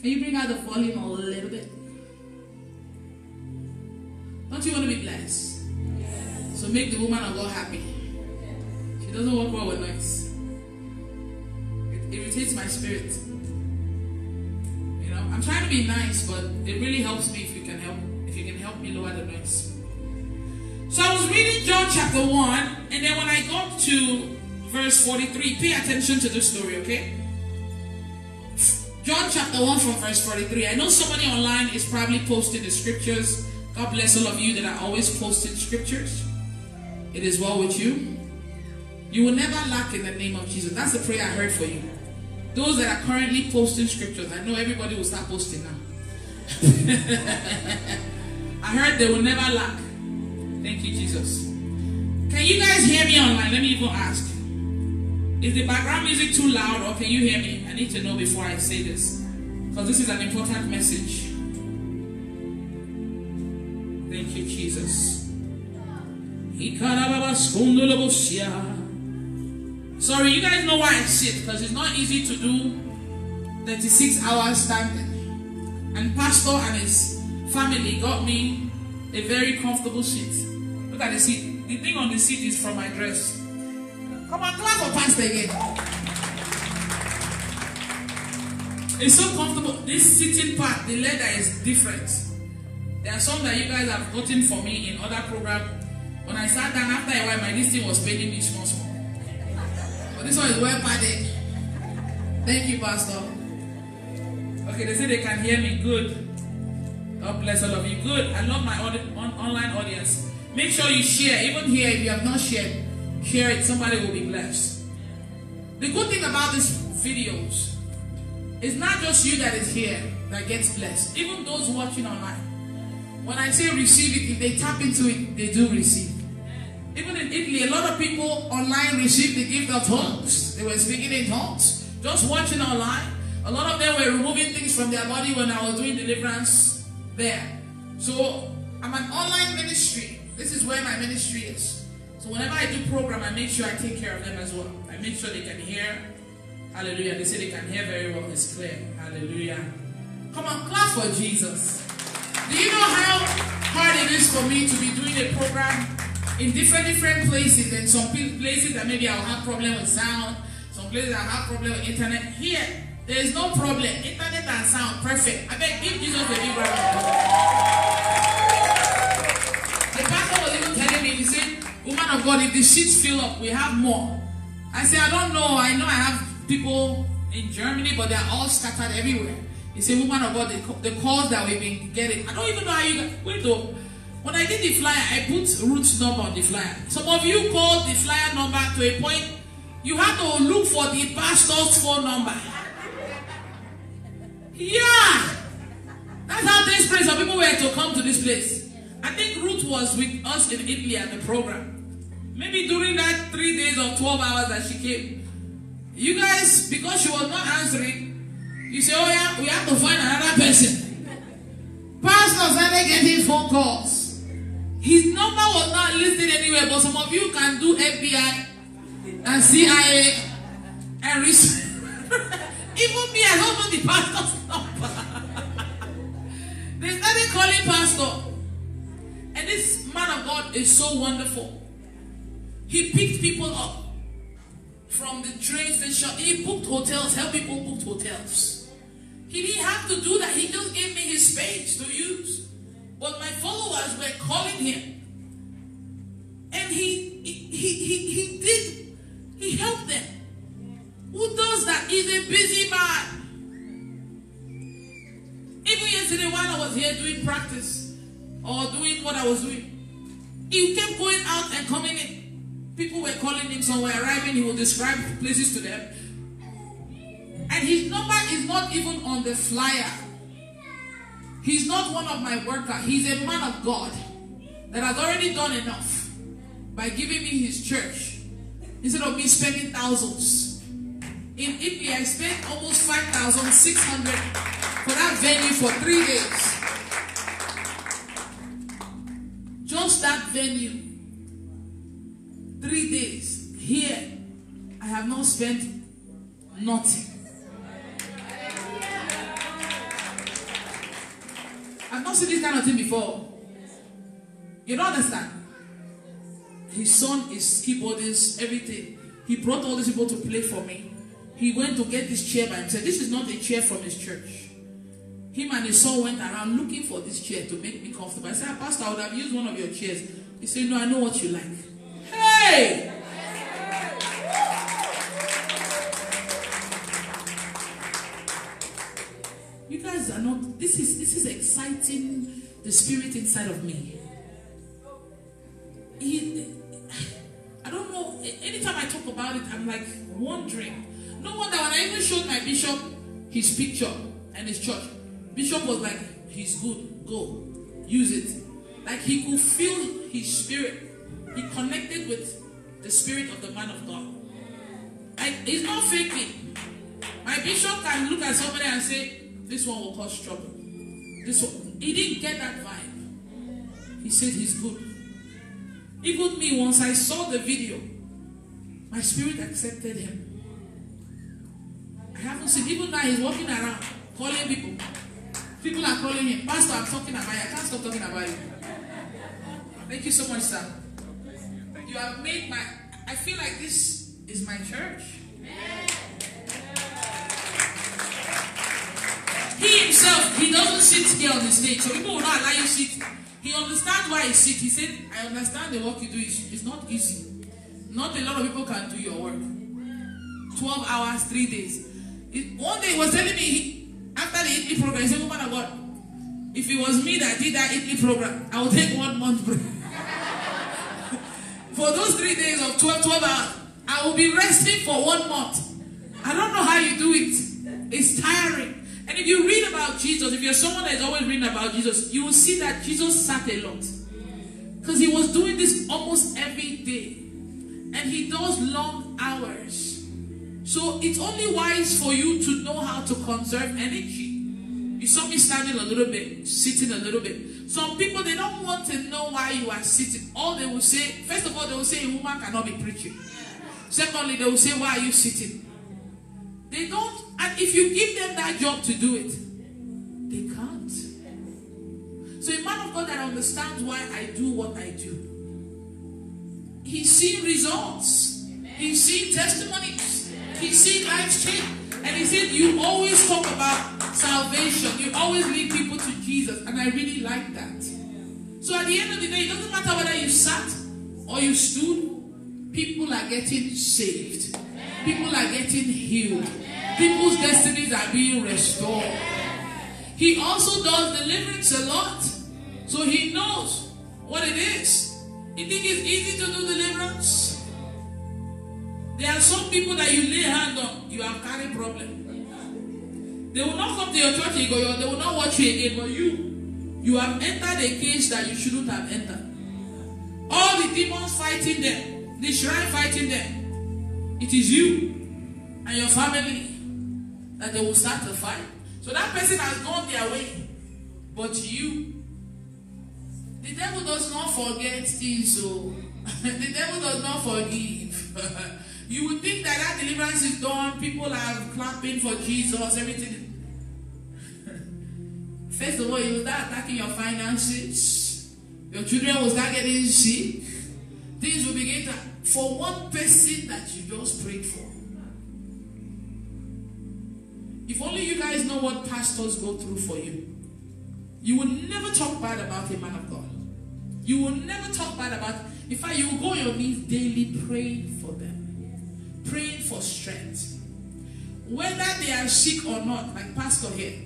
Can you bring out the volume a little bit? Don't you want to be blessed? So make the woman of God happy. She doesn't work well with noise. It irritates my spirit. Know, I'm trying to be nice, but it really helps me if you can help. If you can help me lower the noise. So I was reading John chapter 1, and then when I got to verse 43, pay attention to the story, okay? John chapter 1 from verse 43. I know somebody online is probably posting the scriptures. God bless all of you that are always posting scriptures. It is well with you. You will never lack in the name of Jesus. That's the prayer I heard for you. Those that are currently posting scriptures, I know everybody will start posting now. I heard they will never lack. Thank you, Jesus. Can you guys hear me online? Let me even ask. Is the background music too loud or can you hear me? I need to know before I say this. Because this is an important message. Thank you, Jesus. Sorry, you guys know why I sit because it's not easy to do 36 hours standing. And Pastor and his family got me a very comfortable seat. Look at the seat. The thing on the seat is from my dress. Come on, clap for Pastor again. It's so comfortable. This sitting part, the leather is different. There are some that you guys have gotten for me in other programs. When I sat down after a while, my this thing was paying me small, small. This one is well padded. Thank you, Pastor. Okay, they say they can hear me. Good. God bless all of you. Good. I love my audi- on- online audience. Make sure you share. Even here, if you have not shared, share it. Somebody will be blessed. The good thing about these videos is not just you that is here that gets blessed. Even those watching online. When I say receive it, if they tap into it, they do receive. Even in Italy, a lot of people online received the gift of tongues. They were speaking in tongues. Just watching online. A lot of them were removing things from their body when I was doing deliverance there. So I'm an online ministry. This is where my ministry is. So whenever I do program, I make sure I take care of them as well. I make sure they can hear. Hallelujah. They say they can hear very well. It's clear. Hallelujah. Come on, clap for Jesus. Do you know how hard it is for me to be doing a program in different different places and some places that maybe I'll have problem with sound, some places I'll have problem with internet. Here, there is no problem. Internet and sound, perfect. I beg, give Jesus a big round. The pastor was even telling me, he said, Woman of God, if the sheets fill up, we have more. I said, I don't know. I know I have people in Germany, but they're all scattered everywhere. He said, Woman of God, the, the calls that we've been getting. I don't even know how you. Wait, though. When I did the flyer, I put Ruth's number on the flyer. Some of you called the flyer number to a point you had to look for the pastor's phone number. Yeah. That's how desperate some people were to come to this place. I think Ruth was with us in Italy at the program. Maybe during that three days or 12 hours that she came. You guys, because she was not answering, you say, oh yeah, we have to find another person. Pastor started getting phone calls. His number was not listed anywhere, but some of you can do FBI and CIA and research. Even me, I don't know the pastor's number. they started calling pastor. And this man of God is so wonderful. He picked people up from the train station. He booked hotels, helped people book hotels. He didn't have to do that. He just gave me his space to use. But my followers were calling him. And he he he, he, did he helped them. Who does that? He's a busy man. Even yesterday while I was here doing practice or doing what I was doing, he kept going out and coming in. People were calling him somewhere, arriving, he would describe places to them. And his number is not even on the flyer. He's not one of my workers. He's a man of God that has already done enough by giving me his church instead of me spending thousands. In Italy, I spent almost 5,600 for that venue for three days. Just that venue. Three days. Here, I have not spent nothing. I've not seen this kind of thing before. You don't understand? His son is keyboardist, everything. He brought all these people to play for me. He went to get this chair by himself. This is not a chair from his church. Him and his son went around looking for this chair to make me comfortable. I said, "Ah, Pastor, I would have used one of your chairs. He said, No, I know what you like. Hey! You guys are not, this is this is exciting the spirit inside of me. I don't know. Anytime I talk about it, I'm like wondering. No wonder when I even showed my bishop his picture and his church, bishop was like, "He's good. Go, use it." Like he could feel his spirit. He connected with the spirit of the man of God. Like he's not faking. My bishop can look at somebody and say, "This one will cause trouble." This one, he didn't get that vibe. He said he's good. Even me, once I saw the video, my spirit accepted him. I haven't seen, even now he's walking around calling people. People are calling him, Pastor, I'm talking about you. I can't stop talking about you. Thank you so much, sir. You have made my, I feel like this is my church. Himself, he doesn't sit here on the stage, so people will not allow you sit. He understands why he sit. He said, I understand the work you do is it's not easy. Not a lot of people can do your work. 12 hours, three days. It, one day he was telling me, he, after the Italy program, he said, Woman of God, if it was me that did that Italy program, I would take one month break. for those three days of 12, 12 hours, I will be resting for one month. I don't know how you do it. It's tiring. And if you read about Jesus, if you're someone that is always reading about Jesus, you will see that Jesus sat a lot. Because he was doing this almost every day. And he does long hours. So it's only wise for you to know how to conserve energy. You saw me standing a little bit, sitting a little bit. Some people, they don't want to know why you are sitting. All they will say, first of all, they will say a woman cannot be preaching. Secondly, they will say, why are you sitting? They don't, and if you give them that job to do it, they can't. So a man of God that understands why I do what I do, he's seen results, he's seen testimonies, he's seen lives change. And he said, You always talk about salvation, you always lead people to Jesus. And I really like that. So at the end of the day, it doesn't matter whether you sat or you stood, people are getting saved, people are getting healed, people's destinies are being restored. He also does deliverance a lot, so he knows what it is. You think it's easy to do deliverance? There are some people that you lay hand on, you have carry problem. They will not come to your church, they will not watch you again, but you, you have entered a cage that you shouldn't have entered. All the demons fighting them, the shrine fighting them, it is you and your family that they will start to fight. So that person has gone their way, but you, the devil does not forget things, so the devil does not forgive. You would think that that deliverance is done, people are clapping for Jesus, everything. First of all, you will start attacking your finances. Your children will start getting sick. Things will begin to. For one person that you just prayed for. If only you guys know what pastors go through for you. You will never talk bad about a man of God. You will never talk bad about, in fact, you will go on your knees daily praying for them, praying for strength. Whether they are sick or not, like Pastor here,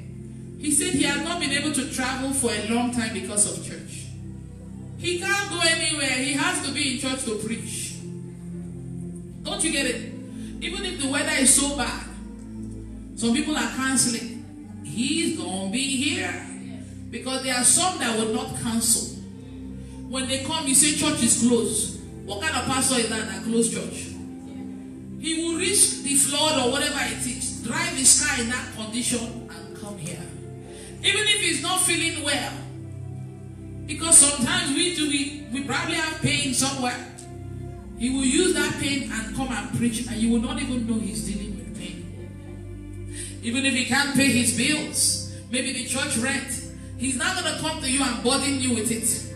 he said he has not been able to travel for a long time because of church. He can't go anywhere. He has to be in church to preach. Don't you get it? Even if the weather is so bad, some people are canceling. He's gonna be here. Because there are some that will not cancel. When they come, you say church is closed. What kind of pastor is that that closed church? He will risk the flood or whatever it is, drive his car in that condition and come here. Even if he's not feeling well. Because sometimes we do we, we probably have pain somewhere. He will use that pain and come and preach, and you will not even know he's dealing with pain. Even if he can't pay his bills, maybe the church rent, He's not going to come to you and burden you with it.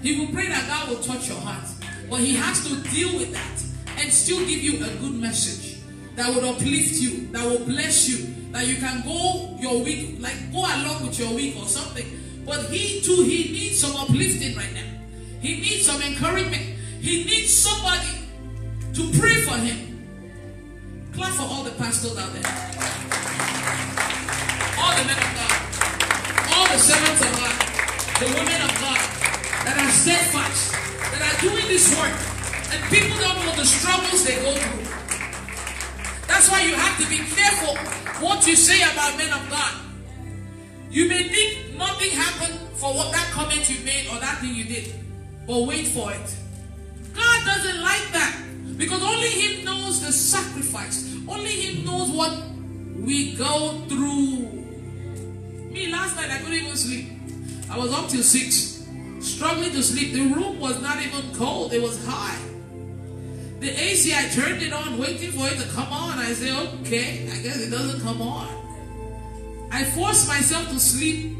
He will pray that God will touch your heart. But he has to deal with that and still give you a good message that will uplift you, that will bless you, that you can go your week, like go along with your week or something. But he too, he needs some uplifting right now. He needs some encouragement. He needs somebody to pray for him. Clap for all the pastors out there. All the men of God all the servants of God, the women of God that are steadfast, that are doing this work, and people don't know the struggles they go through. That's why you have to be careful what you say about men of God. You may think nothing happened for what that comment you made or that thing you did, but wait for it. Doesn't like that because only Him knows the sacrifice, only Him knows what we go through me, last night I couldn't even sleep. I was up till 6, struggling to sleep. The room was not even cold, it was high. The AC, I turned it on, waiting for it to come on. I said, okay, I guess it doesn't come on. I forced myself to sleep.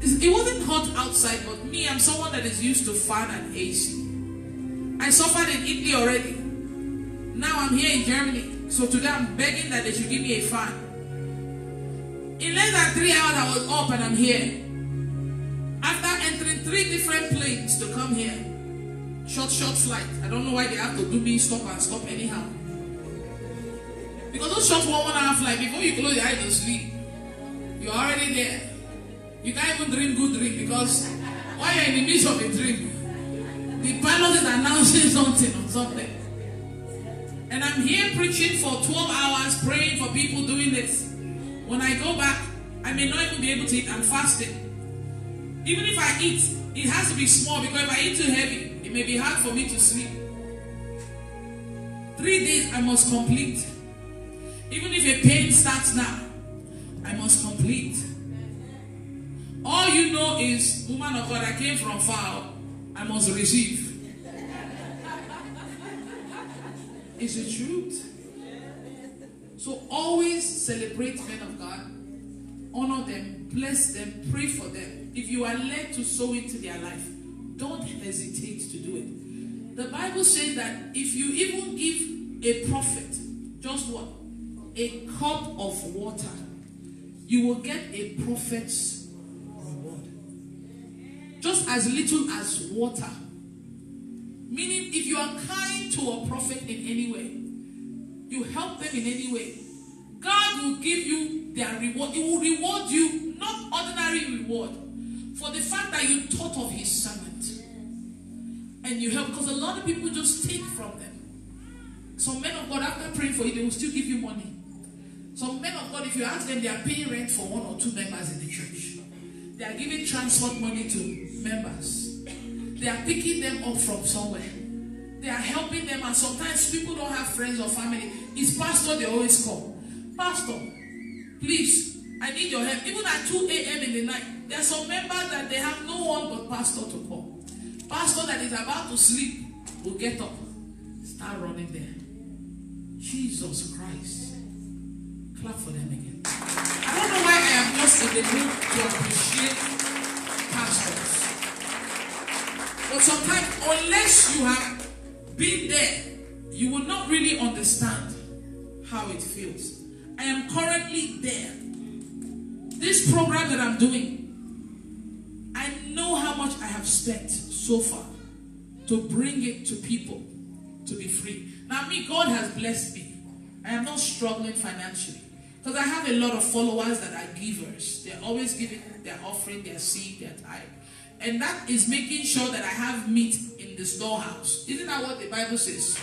It wasn't hot outside, but me, I'm someone that is used to fan and AC. I suffered in Italy already. Now I'm here in Germany. So today I'm begging that they should give me a fan. In less than three hours, I was up and I'm here. After entering three different planes to come here, short, short flight. I don't know why they have to do me stop and stop anyhow. Because those short one one hour flight, before you close your eyes to sleep, you're already there. You can't even dream good dream because while you're in the midst of a dream, the pilot is announcing something or something. And I'm here preaching for 12 hours, praying for people doing this. When I go back, I may not even be able to eat. I'm fasting. Even if I eat, it has to be small because if I eat too heavy, it may be hard for me to sleep. Three days I must complete. Even if a pain starts now, I must complete. All you know is, woman of God, I came from far. I must receive. It's the truth. So always celebrate men of God, honor them, bless them, pray for them. If you are led to sow into their life, don't hesitate to do it. The Bible says that if you even give a prophet just what? A cup of water, you will get a prophet's. Just as little as water. Meaning, if you are kind to a prophet in any way, you help them in any way, God will give you their reward. He will reward you, not ordinary reward, for the fact that you thought of his servant. And you help, because a lot of people just take from them. Some men of God, after praying for you, they will still give you money. Some men of God, if you ask them, they are paying rent for one or two members in the church. They are giving transport money to members. They are picking them up from somewhere. They are helping them, and sometimes people don't have friends or family. It's pastor they always call. Pastor, please, I need your help. Even at 2 a.m. in the night, there are some members that they have no one but pastor to call. Pastor that is about to sleep will get up, start running there. Jesus Christ. Clap for them again. I don't know why I am the mood to appreciate pastors. But sometimes, unless you have been there you will not really understand how it feels. I am currently there. This program that I'm doing, I know how much I have spent so far to bring it to people to be free. Now, me, God has blessed me. I am not struggling financially. Because I have a lot of followers that are givers. They're always giving their offering, their seed, their tithe. And that is making sure that I have meat in the storehouse. Isn't that what the Bible says?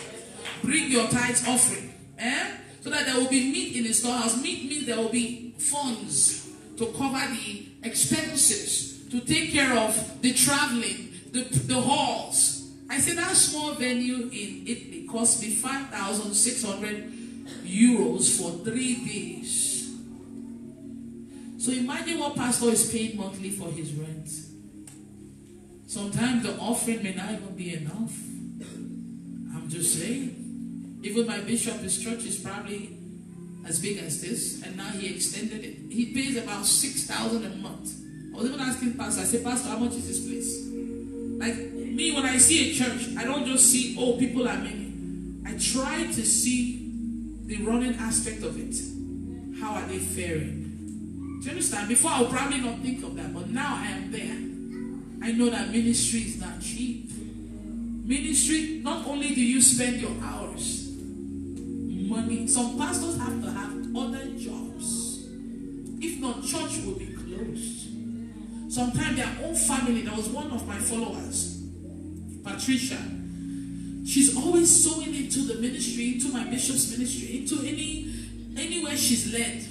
Bring your tithes offering. Eh? So that there will be meat in the storehouse. Meat means there will be funds to cover the expenses, to take care of the traveling, the, the halls. I said that small venue in Italy cost me 5,600 euros for three days. So imagine what pastor is paid monthly for his rent. Sometimes the offering may not even be enough. I'm just saying. Even my bishop, his church is probably as big as this, and now he extended it. He pays about six thousand a month. I was even asking pastor. I said, Pastor, how much is this place? Like me, when I see a church, I don't just see oh people are many. I try to see the running aspect of it. How are they faring? Do you understand? Before I probably not think of that, but now I am there. I know that ministry is not cheap. Ministry, not only do you spend your hours, money, some pastors have to have other jobs. If not, church will be closed. Sometimes their own family, there was one of my followers, Patricia, She's always sowing into the ministry, into my bishop's ministry, into any anywhere she's led.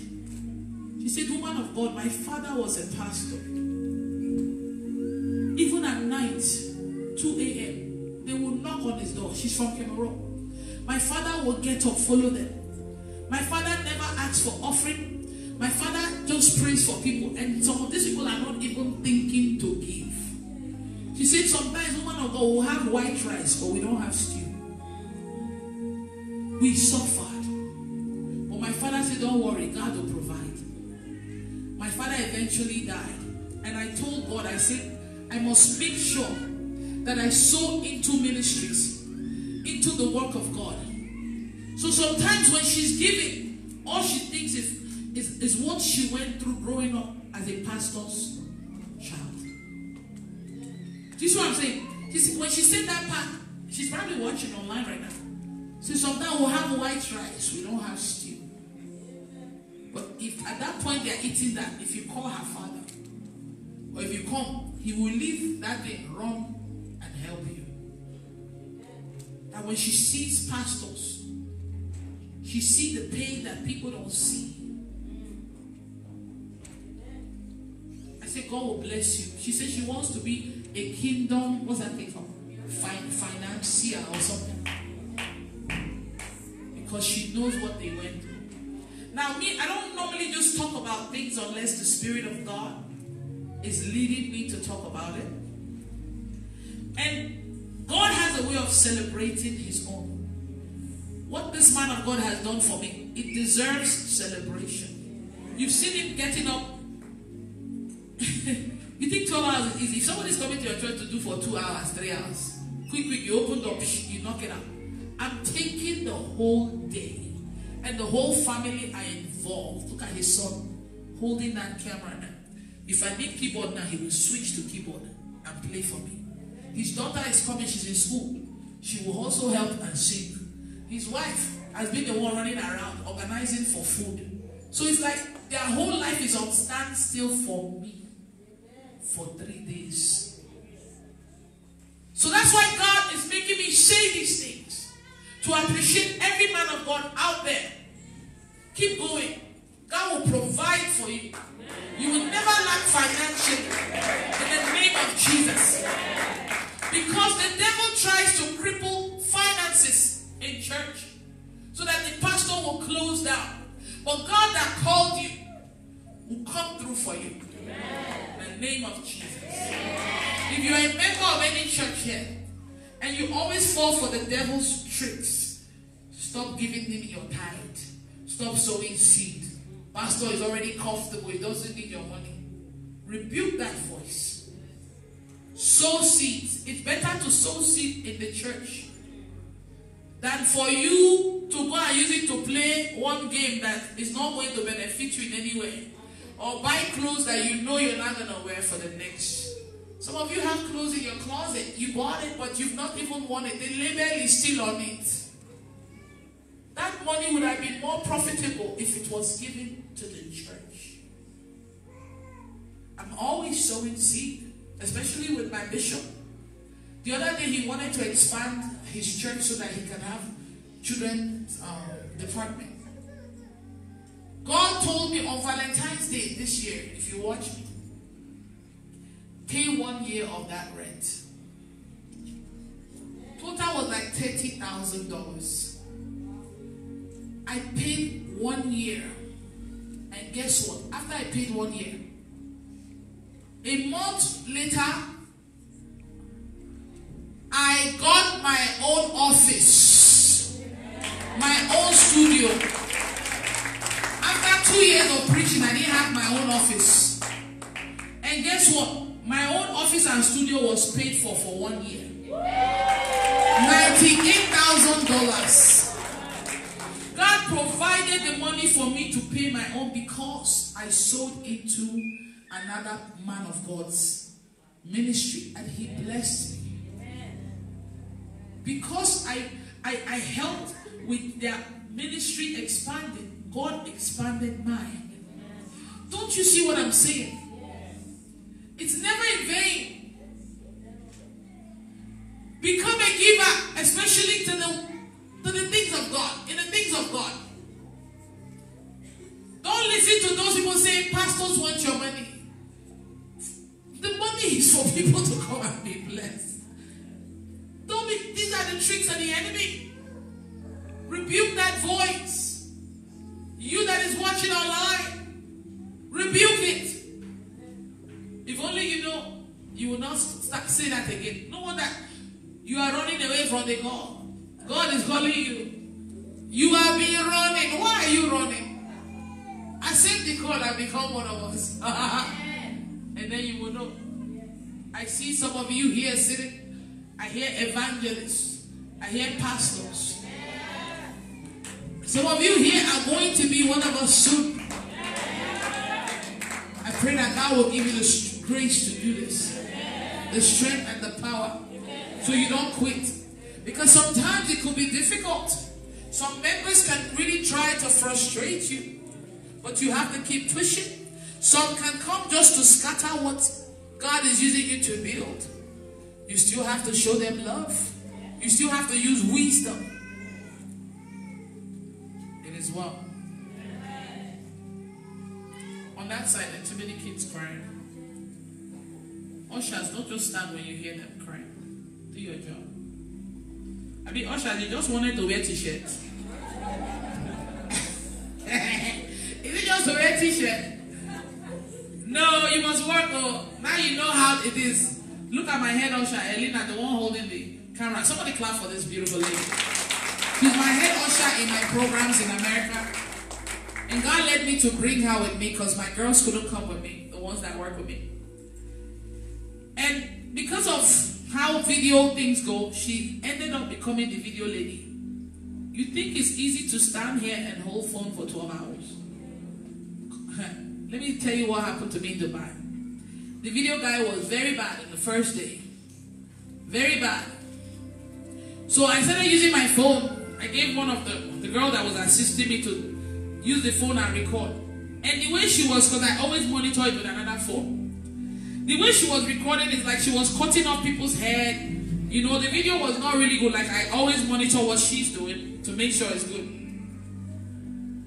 She said, Woman of God, my father was a pastor. Even at night, 2 a.m., they will knock on his door. She's from Cameroon. My father will get up, follow them. My father never asks for offering. My father just prays for people. And some of these people are not even thinking to give. She said sometimes woman of God will have white rice, but we don't have stew. We suffered. But my father said, Don't worry, God will provide. My father eventually died. And I told God, I said, I must make sure that I sow into ministries, into the work of God. So sometimes when she's giving, all she thinks is, is, is what she went through growing up as a pastor's. Do you see what I'm saying? She's, when she said that part, she's probably watching online right now. So sometimes we'll have white rice, we don't have stew. But if at that point they're eating that, if you call her father, or if you come, he will leave that day, run and help you. That when she sees pastors, she sees the pain that people don't see. I said, God will bless you. She said she wants to be a kingdom, what's that thing called? Fin- financier or something. Because she knows what they went through. Now, me, I don't normally just talk about things unless the Spirit of God is leading me to talk about it. And God has a way of celebrating His own. What this man of God has done for me, it deserves celebration. You've seen him getting up. you think 12 hours is easy. If somebody's coming to your church to do for two hours, three hours, quick, quick, you open up, you knock it out. I'm taking the whole day. And the whole family are involved. Look at his son holding that camera now. If I need keyboard now, he will switch to keyboard and play for me. His daughter is coming, she's in school. She will also help and sing. His wife has been the one running around organizing for food. So it's like their whole life is on standstill for me for three days. So that's why God is making me say these things to appreciate every man of God out there. Keep going. God will provide for you. You will never lack financially in the name of Jesus. Because the devil tries to cripple finances in church so that the pastor will close down. But God that called you will come through for you. In the name of Jesus. If you're a member of any church here and you always fall for the devil's tricks, stop giving him your tithe. Stop sowing seed. Pastor is already comfortable, he doesn't need your money. Rebuke that voice. Sow seeds. It's better to sow seed in the church than for you to go and use it to play one game that is not going to benefit you in any way. Or buy clothes that you know you're not going to wear for the next. Some of you have clothes in your closet. You bought it, but you've not even worn it. The label is still on it. That money would have been more profitable if it was given to the church. I'm always sowing seed, especially with my bishop. The other day he wanted to expand his church so that he can have children's um, department. God told me on Valentine's Day this year, if you watch me, pay one year of that rent. Total was like $30,000. I paid one year. And guess what? After I paid one year, a month later, I got my own office, my own studio. After two years of preaching, I didn't have my own office. And guess what? My own office and studio was paid for for one year. $98,000. God provided the money for me to pay my own because I sold into another man of God's ministry and he blessed me. Because I, I, I helped with their ministry expanding, God expanded mine. Don't you see what I'm saying? It's never in vain. Become a giver, especially to the show them love. You still have to use wisdom. It is well. On that side, there are too many kids crying. Ushers, don't just stand when you hear them crying. Do your job. I mean, ushers, you just wanted to wear t-shirts. Is it just to wear t-shirt? No, you must work. Oh, now you know how it is. Look at my head usher, Elena, the one holding the camera. Somebody clap for this beautiful lady. She's my head usher in my programs in America. And God led me to bring her with me because my girls couldn't come with me, the ones that work with me. And because of how video things go, she ended up becoming the video lady. You think it's easy to stand here and hold phone for 12 hours? Let me tell you what happened to me in Dubai. The video guy was very bad in the first day. Very bad. So I started using my phone. I gave one of the, the girl that was assisting me to use the phone and record. And the way she was, because I always monitor it with another phone. The way she was recording is like she was cutting off people's head. You know, the video was not really good. Like I always monitor what she's doing to make sure it's good.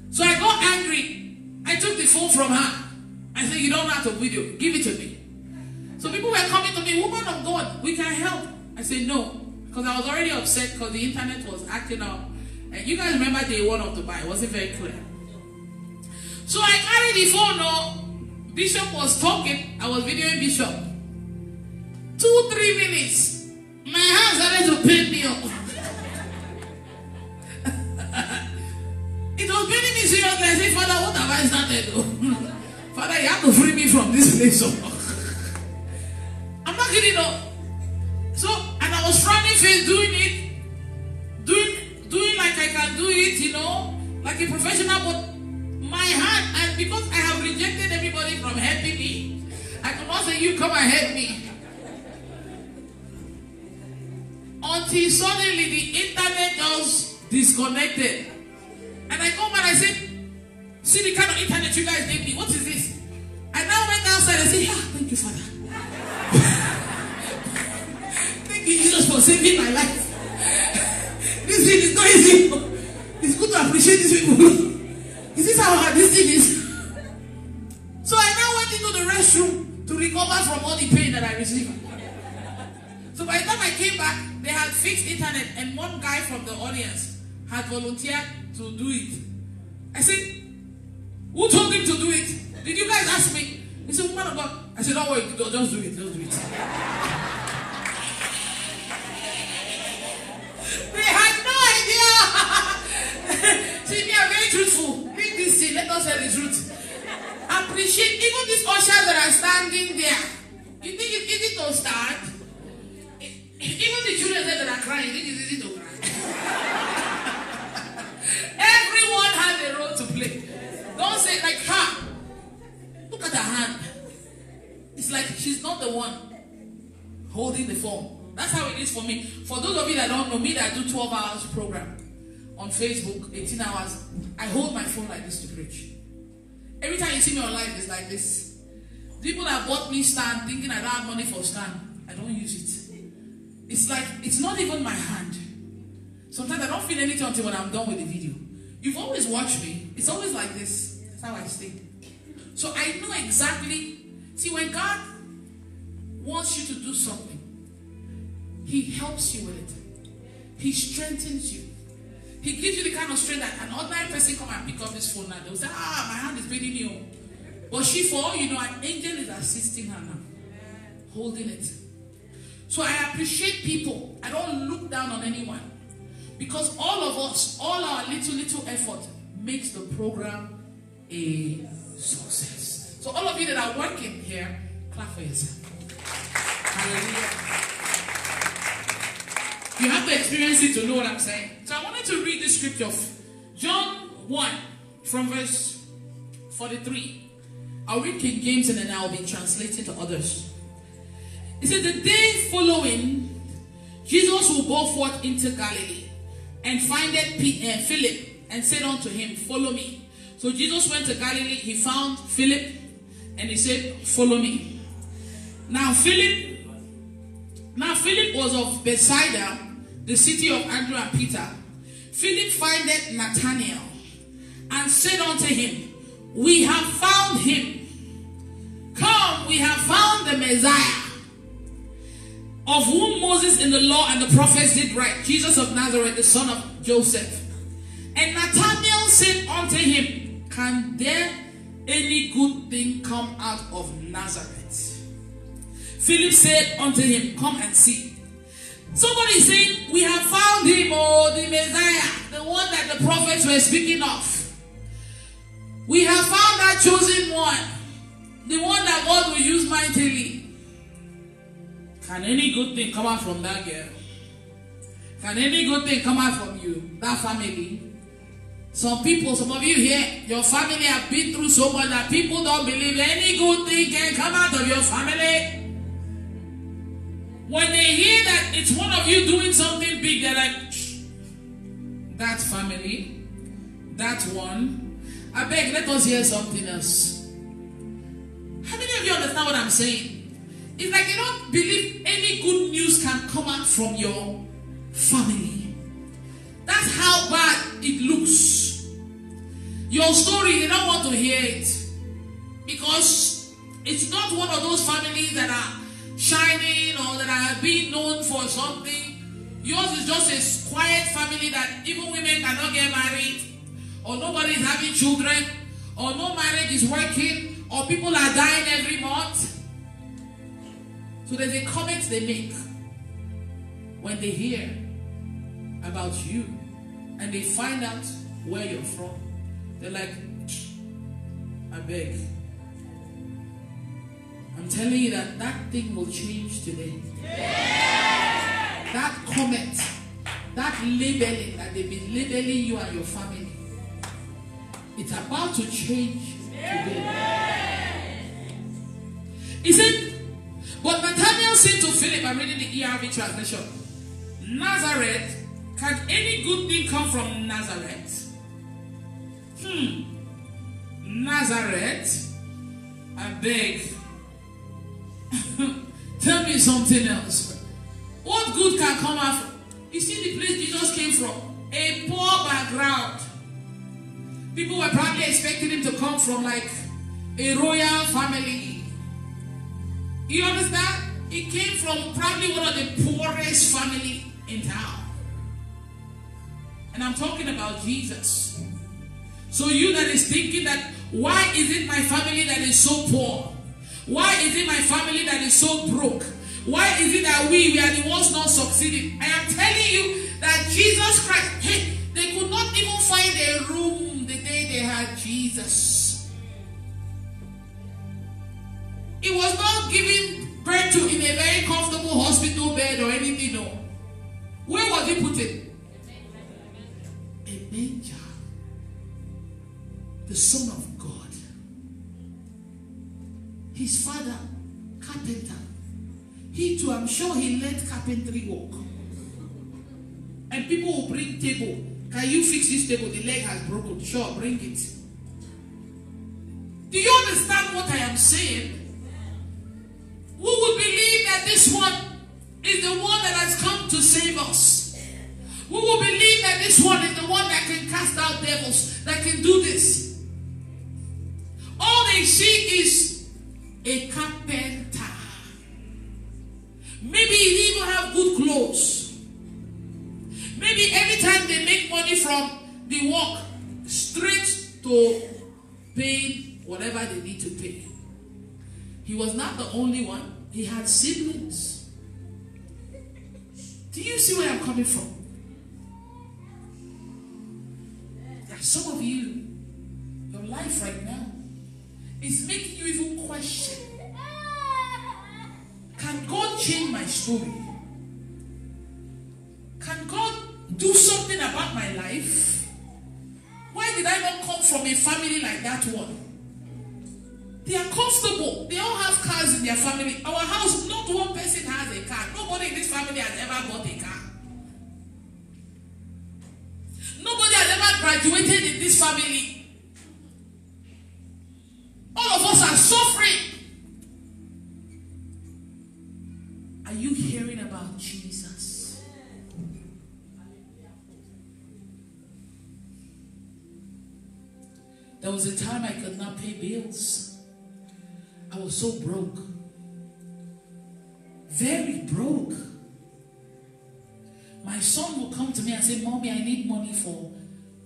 So I got angry. I took the phone from her. I said, You don't have to video, give it to me. So people were coming to me, Woman of God, we can help. I said, No. Because I was already upset because the internet was acting up. And you guys remember day one of Dubai, it wasn't very clear. So I carried the phone. No, Bishop was talking. I was videoing Bishop. Two, three minutes. My hands started to pain me up. it was paining me seriously. I said, Father, what have I started? Father, you have to free me from this place. Not. No. So, and I was frowning face doing it, doing doing like I can do it, you know, like a professional, but my heart, and because I have rejected everybody from helping me, I cannot say, You come and help me. Until suddenly the internet just disconnected. And I come and I said, See the kind of internet you guys gave me. What is this? I now went outside and said, Ah, thank you, Father. Thank you, Jesus, for saving my life. this thing is not easy. It's good to appreciate these people. Is this how hard this thing is? So I now went into the restroom to recover from all the pain that I received. So by the time I came back, they had fixed internet, and one guy from the audience had volunteered to do it. I said, Who told him to do it? Did you guys ask me? He said, Woman of God. I said, Don't worry, just do it, just do it. They had no idea. See, me, I'm very truthful. Leave this thing, let us tell the truth. Appreciate even these ushers that are standing there. You think it's easy to start? Even the children that are crying, you think it's easy to cry? Everyone has a role to play. Don't say like her. Look at her hand. It's like she's not the one holding the phone. That's how it is for me. For those of you that don't know me, that do 12 hours program on Facebook, 18 hours, I hold my phone like this to preach. Every time you see me on live, it's like this. People that bought me stand thinking I don't have money for stand, I don't use it. It's like it's not even my hand. Sometimes I don't feel anything until when I'm done with the video. You've always watched me. It's always like this. That's how I stay. So I know exactly. See, when God wants you to do something, He helps you with it. He strengthens you. He gives you the kind of strength that an ordinary person come and pick up this phone and they'll say, Ah, my hand is paining me. oh." But she, for all you know, an angel is assisting her now, holding it. So I appreciate people. I don't look down on anyone. Because all of us, all our little, little effort makes the program a success. So all of you that are working here, clap for yourself. Hallelujah. You have to experience it to know what I'm saying. So I wanted to read this scripture. Of John 1 from verse 43. I'll read King James and then I'll be translating to others. It said, The day following, Jesus will go forth into Galilee and findeth uh, Philip and said unto him, Follow me. So Jesus went to Galilee, he found Philip and he said, Follow me. Now Philip, now Philip was of Bethsaida, the city of Andrew and Peter. Philip findeth Nathanael and said unto him, We have found him. Come, we have found the Messiah of whom Moses in the law and the prophets did write, Jesus of Nazareth, the son of Joseph. And Nathanael said unto him, Can there any good thing come out of Nazareth? Philip said unto him, Come and see. Somebody is saying, We have found him, oh, the Messiah, the one that the prophets were speaking of. We have found that chosen one, the one that God will use mightily. Can any good thing come out from that girl? Can any good thing come out from you, that family? Some people, some of you here, your family have been through so much that people don't believe any good thing can come out of your family. When they hear that it's one of you doing something big, they're like, that family, that one. I beg, let us hear something else. How many of you understand what I'm saying? It's like you don't believe any good news can come out from your family. That's how bad it looks. Your story, they don't want to hear it. Because it's not one of those families that are shining or that are being known for something. Yours is just a quiet family that even women cannot get married, or nobody is having children, or no marriage is working, or people are dying every month. So there's a comment they make when they hear about you and they find out where you're from. They're like, I beg. I'm telling you that that thing will change today. That comment, that labeling that they've been labeling you and your family, It's about to change today. He said, but Nathanael said to Philip, I'm reading the ERV translation, Nazareth, can any good thing come from Nazareth? Hmm. Nazareth, I beg. Tell me something else. What good can come out? You see the place Jesus came from? A poor background. People were probably expecting him to come from like a royal family. You understand? He came from probably one of the poorest family in town. And I'm talking about Jesus. So you that is thinking that why is it my family that is so poor? Why is it my family that is so broke? Why is it that we, we are the ones not succeeding? I am telling you that Jesus Christ, hey, they could not even find a room the day they had Jesus. He was not given birth to in a very comfortable hospital bed or anything, no. Where was he put in? A manger. The Son of God. His father, carpenter. He too, I'm sure he learned carpentry work. And people will bring table. Can you fix this table? The leg has broken. Sure, bring it. Do you understand what I am saying? Who would believe that this one is the one that has come to save us? Who will believe that this one is the one that can cast out devils, that can do this? See is a carpenter. Maybe he even have good clothes. Maybe every time they make money from the work, straight to pay whatever they need to pay. He was not the only one. He had siblings. Do you see where I'm coming from? There are some of you, your life right now is making you even question Can God change my story? Can God do something about my life? Why did I not come from a family like that one? They are comfortable. They all have cars in their family. Our house, not one person has a car. Nobody in this family has ever bought a car. Nobody has ever graduated in this family. All of us are suffering. Are you hearing about Jesus? There was a time I could not pay bills. I was so broke. Very broke. My son will come to me and say, Mommy, I need money for,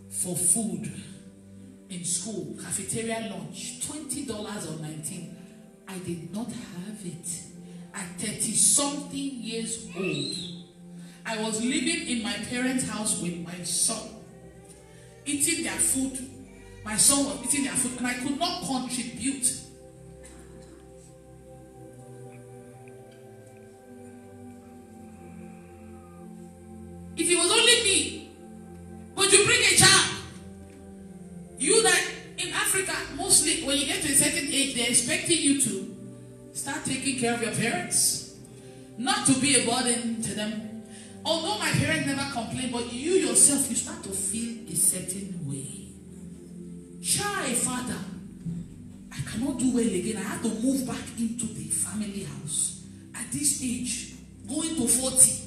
for food in school, cafeteria lunch, $20 or 19 I did not have it. At 30 something years old, I was living in my parents' house with my son, eating their food. My son was eating their food, and I could not contribute. If it was only me, age, they're expecting you to start taking care of your parents, not to be a burden to them. Although my parents never complained, but you yourself, you start to feel a certain way. Child, father, I cannot do well again. I have to move back into the family house at this age, going to 40.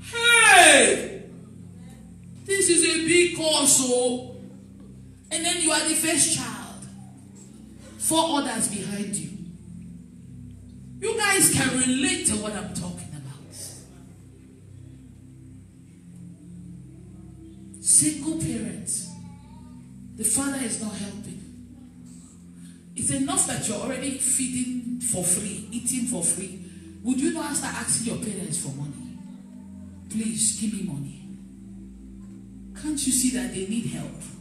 Hey! This is a big course, so. And then you are the first child. Four others behind you. You guys can relate to what I'm talking about. Single parents. The father is not helping. It's enough that you're already feeding for free, eating for free. Would you not start asking your parents for money? Please give me money. Can't you see that they need help?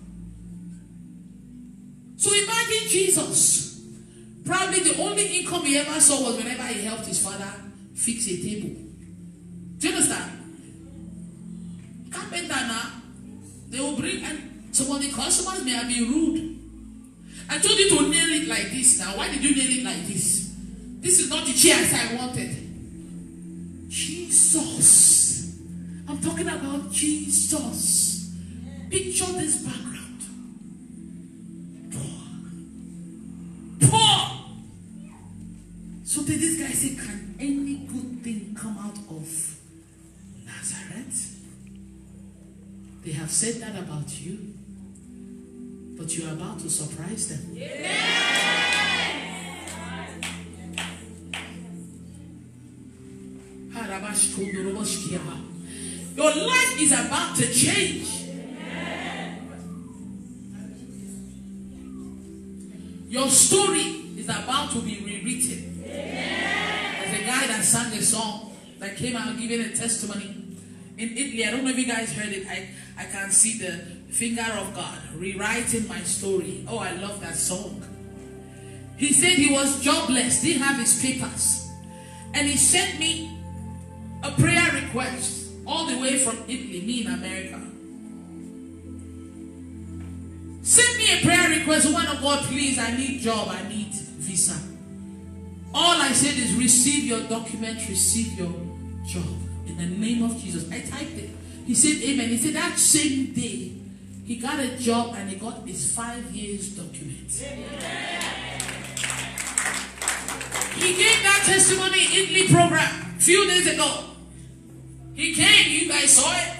So imagine Jesus. Probably the only income he ever saw was whenever he helped his father fix a table. Do you understand? Carpenter now, they will bring and some of the customers may have been rude. I told you to nail it like this now. Why did you nail it like this? This is not the chairs I wanted. Jesus. I'm talking about Jesus. Picture this background. So did this guy say, Can any good thing come out of Nazareth? They have said that about you, but you are about to surprise them. Your life is about to change. Your story is about to be rewritten. Guy that sang a song that came out giving a testimony in Italy. I don't know if you guys heard it. I, I can see the finger of God rewriting my story. Oh, I love that song. He said he was jobless, didn't have his papers. And he sent me a prayer request all the way from Italy, me in America. Send me a prayer request, one of God, please. I need job, I need visa. All I said is receive your document, receive your job. In the name of Jesus. I typed it. He said, Amen. He said that same day, he got a job and he got his five years document. He gave that testimony in the program a few days ago. He came, you guys saw it.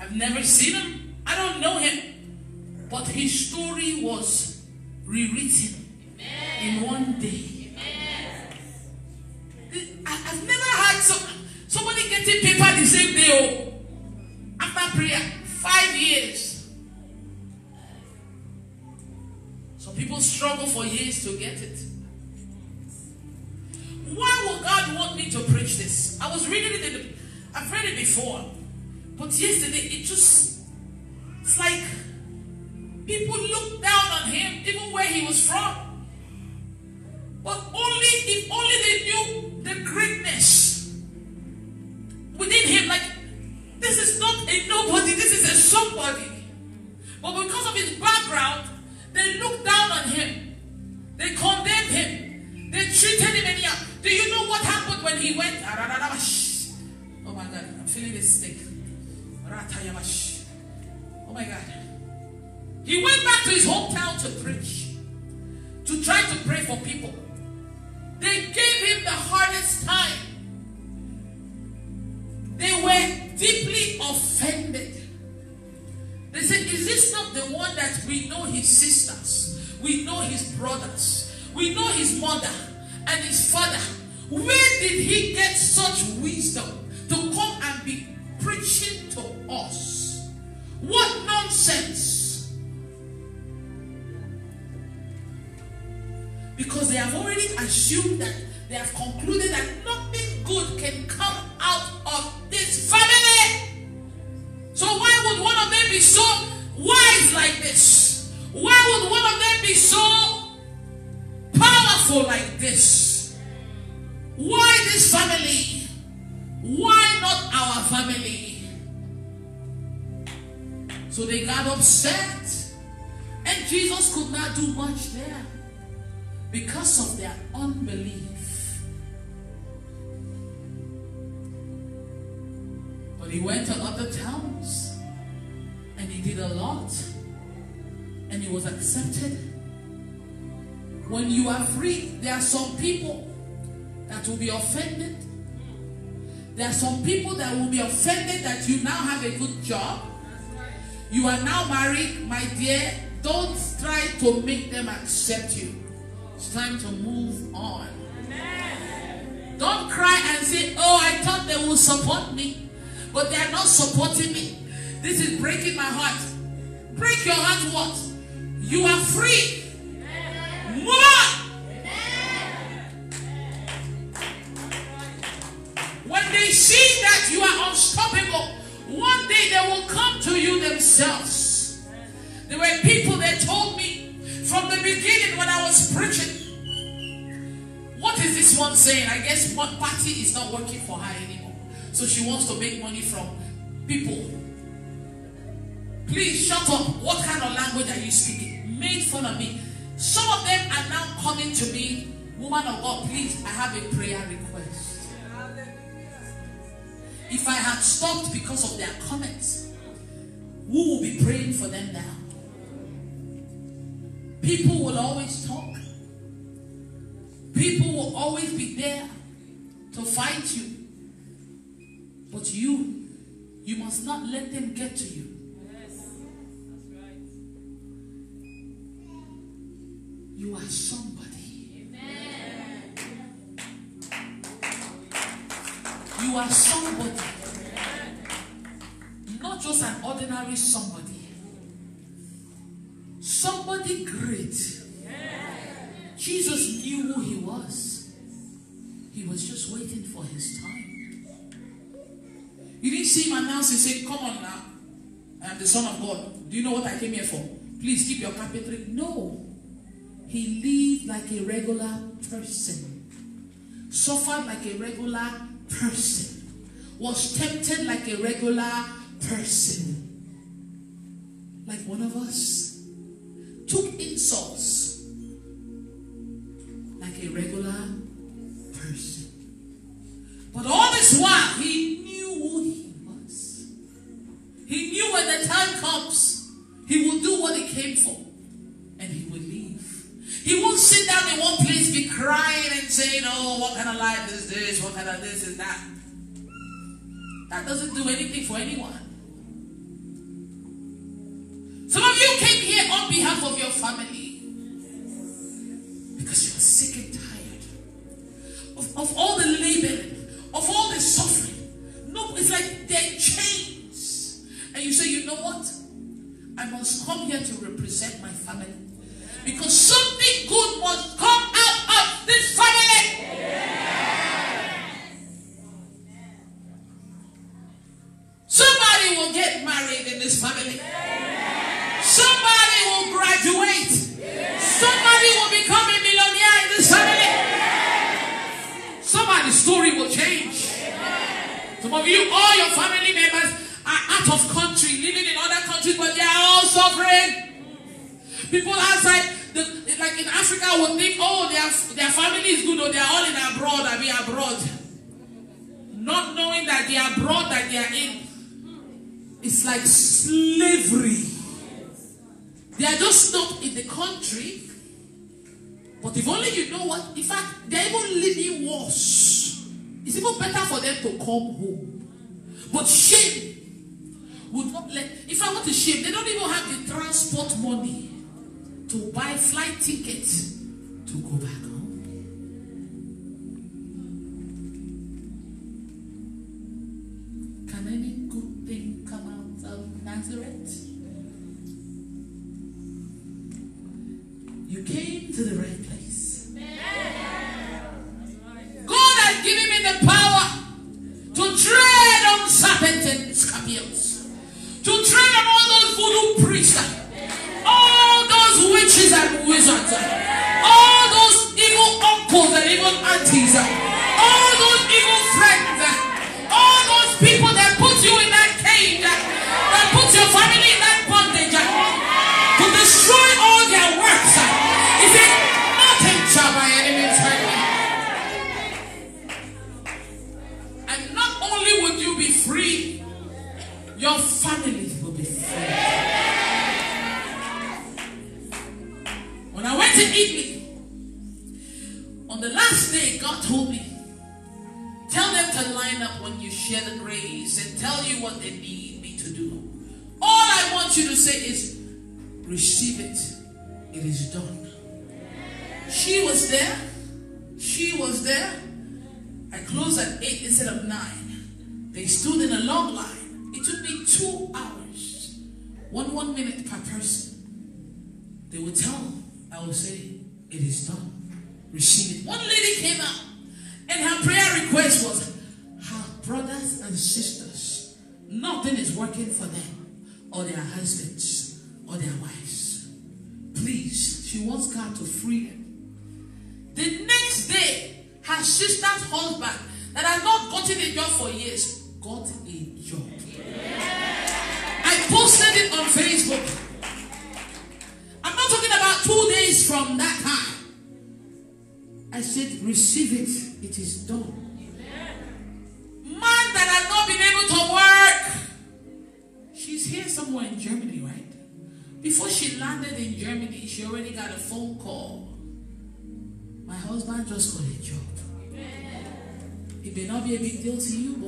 I've never seen him. I don't know him. But his story was rewritten in one day. Prayer, five years. Some people struggle for years to get it. Why would God want me to preach this? I was reading it the, I've read it before, but yesterday it just, it's like people looked down on him, even where he was from. But only if only they knew the greatness within him. Like a nobody, this is a somebody. But because of his background, they looked down on him. They condemned him. They treated him anyhow. Do you know what happened when he went? Oh my God, I'm feeling this stick. Oh my God. He went back to his hometown to preach, to try to pray for people. They gave him the hardest time. They were deeply offended. They said, Is this not the one that we know his sisters, we know his brothers, we know his mother and his father? Where did he get such wisdom to come and be preaching to us? What nonsense! Because they have already assumed that they have concluded that nothing good can come out of this family. So why would one of them be so wise like this? Why would one of them be so powerful like this? Why this family? Why not our family? So they got upset. And Jesus could not do much there because of their unbelief. But he went to other towns and he did a lot and he was accepted. When you are free, there are some people that will be offended. There are some people that will be offended that you now have a good job. You are now married, my dear. Don't try to make them accept you. It's time to move on. Don't cry and say, Oh, I thought they would support me, but they are not supporting me. This is breaking my heart. Break your heart, what? You are free. Move. When they see that you are unstoppable, one day they will come to you themselves. There were people that told me from the beginning when I was preaching, what is this one saying? I guess one party is not working for her anymore. So she wants to make money from people. Please shut up. What kind of language are you speaking? Made fun of me. Some of them are now coming to me, woman of God, please, I have a prayer request. If I had stopped because of their comments, who will be praying for them now? People will always talk. People will always be there to fight you. But you, you must not let them get to you. Yes, that's right. You are somebody. Amen. You are somebody. Amen. Not just an ordinary somebody. Somebody great. Jesus knew who he was. He was just waiting for his time. You didn't see him announce and say, Come on now. I'm the Son of God. Do you know what I came here for? Please keep your carpentry. No. He lived like a regular person, suffered like a regular person, was tempted like a regular person, like one of us, took insults like a regular person. But all this while, he and this and that. That doesn't do anything for anyone. Some of you came here on behalf of your family.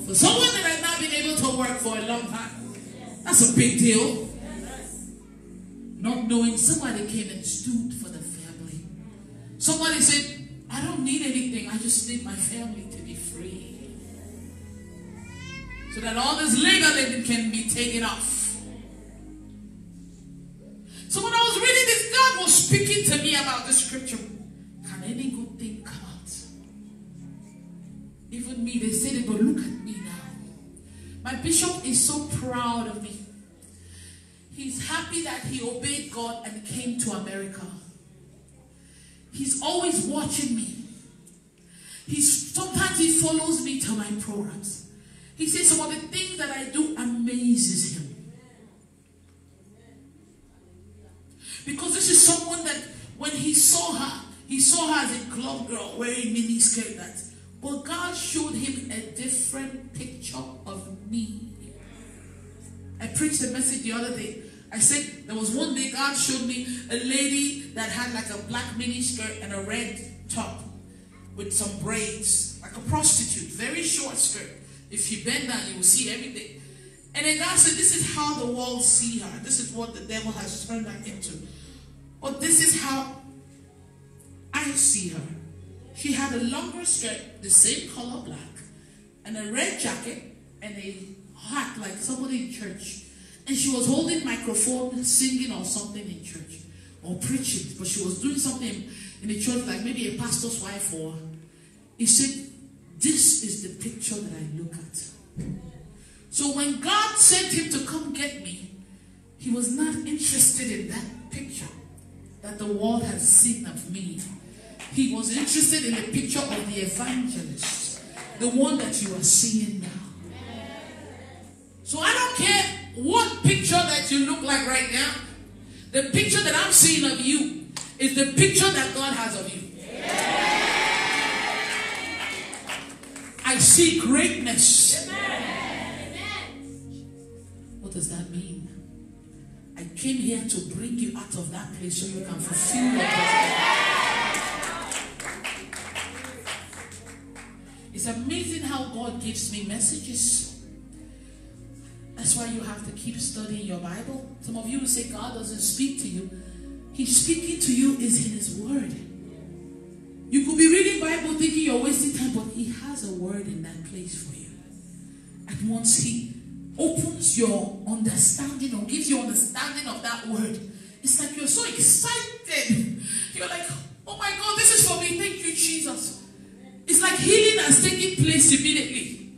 For someone that has not been able to work for a long time, that's a big deal. Not knowing somebody came and stood for the family. Somebody said, I don't need anything, I just need my family to be free. So that all this labor living can be taken off. So when I was reading this, God was speaking to me about the scripture. Can any good? Even me, they said it, but look at me now. My bishop is so proud of me. He's happy that he obeyed God and came to America. He's always watching me. He's sometimes he follows me to my programs. He says some of the things that I do amazes him. Because this is someone that when he saw her, he saw her as a club girl wearing mini skirt that. But God showed him a different picture of me. I preached a message the other day. I said there was one day God showed me a lady that had like a black mini skirt and a red top with some braids, like a prostitute, very short skirt. If you bend down, you will see everything. And then God said, This is how the world see her. This is what the devil has turned her into. But this is how I see her. She had a longer skirt, the same color black, and a red jacket and a hat like somebody in church. And she was holding microphone, singing or something in church or preaching. But she was doing something in the church like maybe a pastor's wife or he said, This is the picture that I look at. So when God sent him to come get me, he was not interested in that picture that the world has seen of me. He was interested in the picture of the evangelist, the one that you are seeing now. So I don't care what picture that you look like right now. The picture that I'm seeing of you is the picture that God has of you. I see greatness. What does that mean? I came here to bring you out of that place so you can fulfill your destiny. It's amazing how God gives me messages. That's why you have to keep studying your Bible. Some of you will say God doesn't speak to you. He's speaking to you is in His Word. You could be reading Bible thinking you're wasting time, but He has a word in that place for you. And once He opens your understanding or gives you understanding of that word, it's like you're so excited. You're like, oh my God, this is for me. Thank you, Jesus. It's like healing has taken place immediately.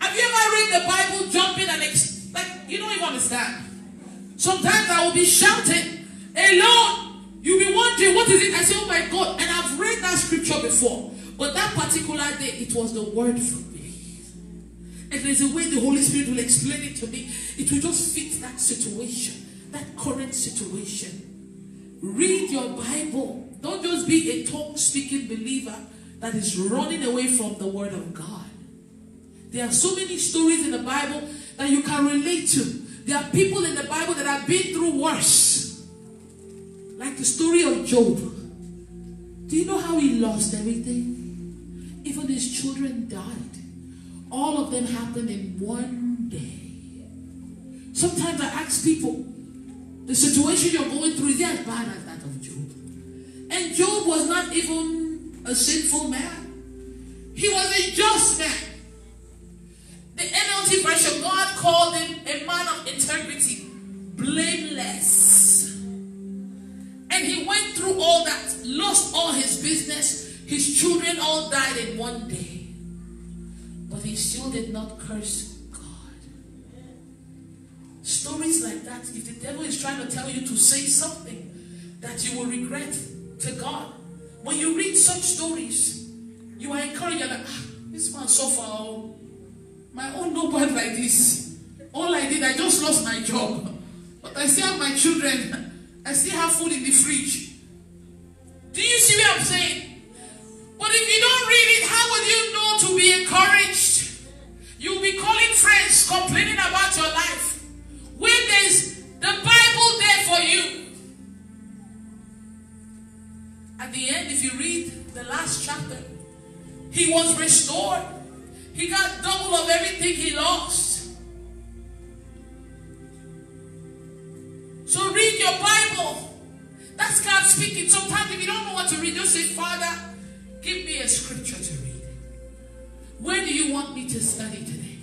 Have you ever read the Bible jumping and ex- like you don't even understand? Sometimes I will be shouting, "Hey Lord!" You'll be wondering what is it? I say, "Oh my God!" And I've read that scripture before, but that particular day it was the word for me. And there's a way the Holy Spirit will explain it to me. It will just fit that situation, that current situation. Read your Bible. Don't just be a tongue speaking believer that is running away from the Word of God. There are so many stories in the Bible that you can relate to. There are people in the Bible that have been through worse. Like the story of Job. Do you know how he lost everything? Even his children died. All of them happened in one day. Sometimes I ask people, the situation you're going through is as bad as that of Job. And Job was not even a sinful man. He was a just man. The NLT version, God called him a man of integrity, blameless. And he went through all that, lost all his business. His children all died in one day. But he still did not curse God. Stories like that, if the devil is trying to tell you to say something that you will regret to God, when you read such stories, you are encouraged, like, ah, this man so far. My own no nobody like this. All I did, I just lost my job. But I still have my children. I still have food in the fridge. Do you see what I'm saying? But if you don't read it, how would you know to be encouraged? You'll be calling friends, complaining about your life. When there's the Bible there for you. At the end, if you read the last chapter, he was restored. He got double of everything he lost. So read your Bible. That's God speaking. Sometimes if you don't know what to read, just say, Father, give me a scripture to read. Where do you want me to study today?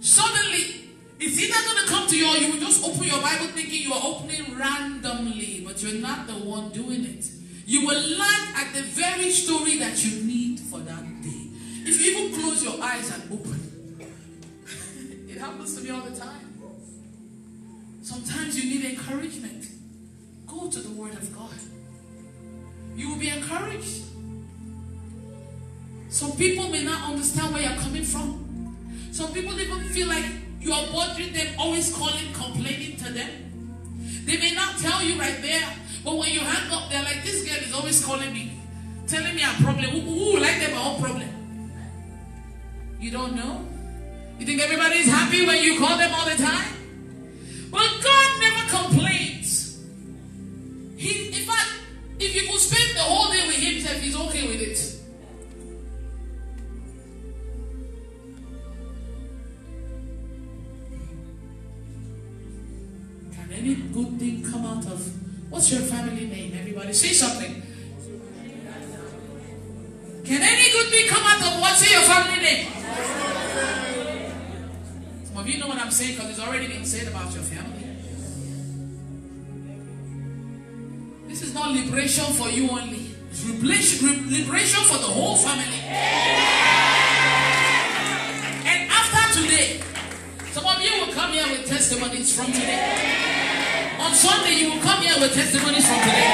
Suddenly, it's either going to come to you or you will just open your Bible thinking you are opening randomly, but you're not the one doing it. You will land at the very story that you need for that day. If you even close your eyes and open, it happens to me all the time. Sometimes you need encouragement. Go to the Word of God. You will be encouraged. Some people may not understand where you're coming from. Some people even feel like you are bothering them, always calling, complaining to them. They may not tell you right there, but when you hang up, they're like, this girl is always calling me, telling me a problem. Would like them a whole problem? You don't know? You think everybody is happy when you call them all the time? But God never complains. He, in fact, if you could spend the whole day with Himself, He's okay with it. Can any good thing come out of what's your family name? Everybody say something. Can any good thing come out of what's your family name? Some of you know what I'm saying because it's already been said about your family. This is not liberation for you only. It's liberation, liberation for the whole family. And after today, some of you will come here with testimonies from today. On Sunday, you will come here with testimonies from today.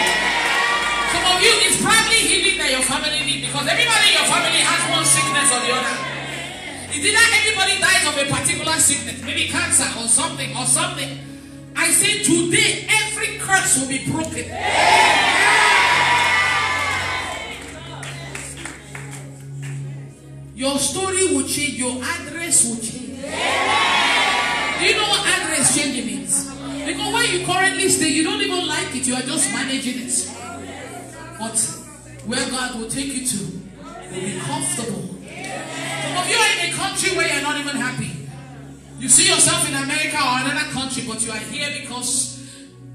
Some of you, it's probably healing that your family need because everybody in your family has one sickness or the other. It's either everybody dies of a particular sickness, maybe cancer or something or something. I say today, every curse will be broken. Your story will change, your address will change. Do you know what address changing means? Because where you currently stay, you don't even like it, you are just managing it. But where God will take you to will be comfortable. Some of you are in a country where you're not even happy. You see yourself in America or another country, but you are here because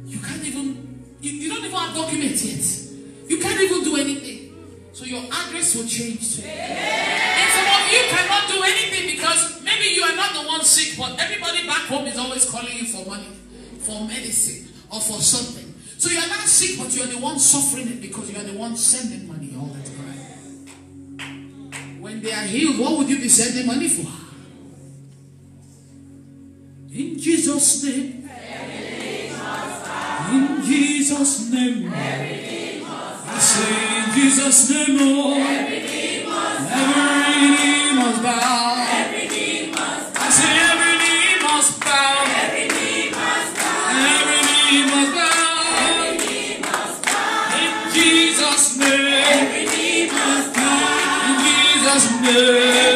you can't even, you, you don't even have documents yet. You can't even do anything. So your address will change too. And some of you cannot do anything because maybe you are not the one sick, but everybody back home is always calling you for money, for medicine, or for something. So you are not sick, but you are the one suffering it because you are the one sending money all the time. When they are healed, what would you be sending money for? In Jesus' name. In Jesus' name. I say in Jesus' name, oh. Every knee must bow. I say every knee must bow. Jesus'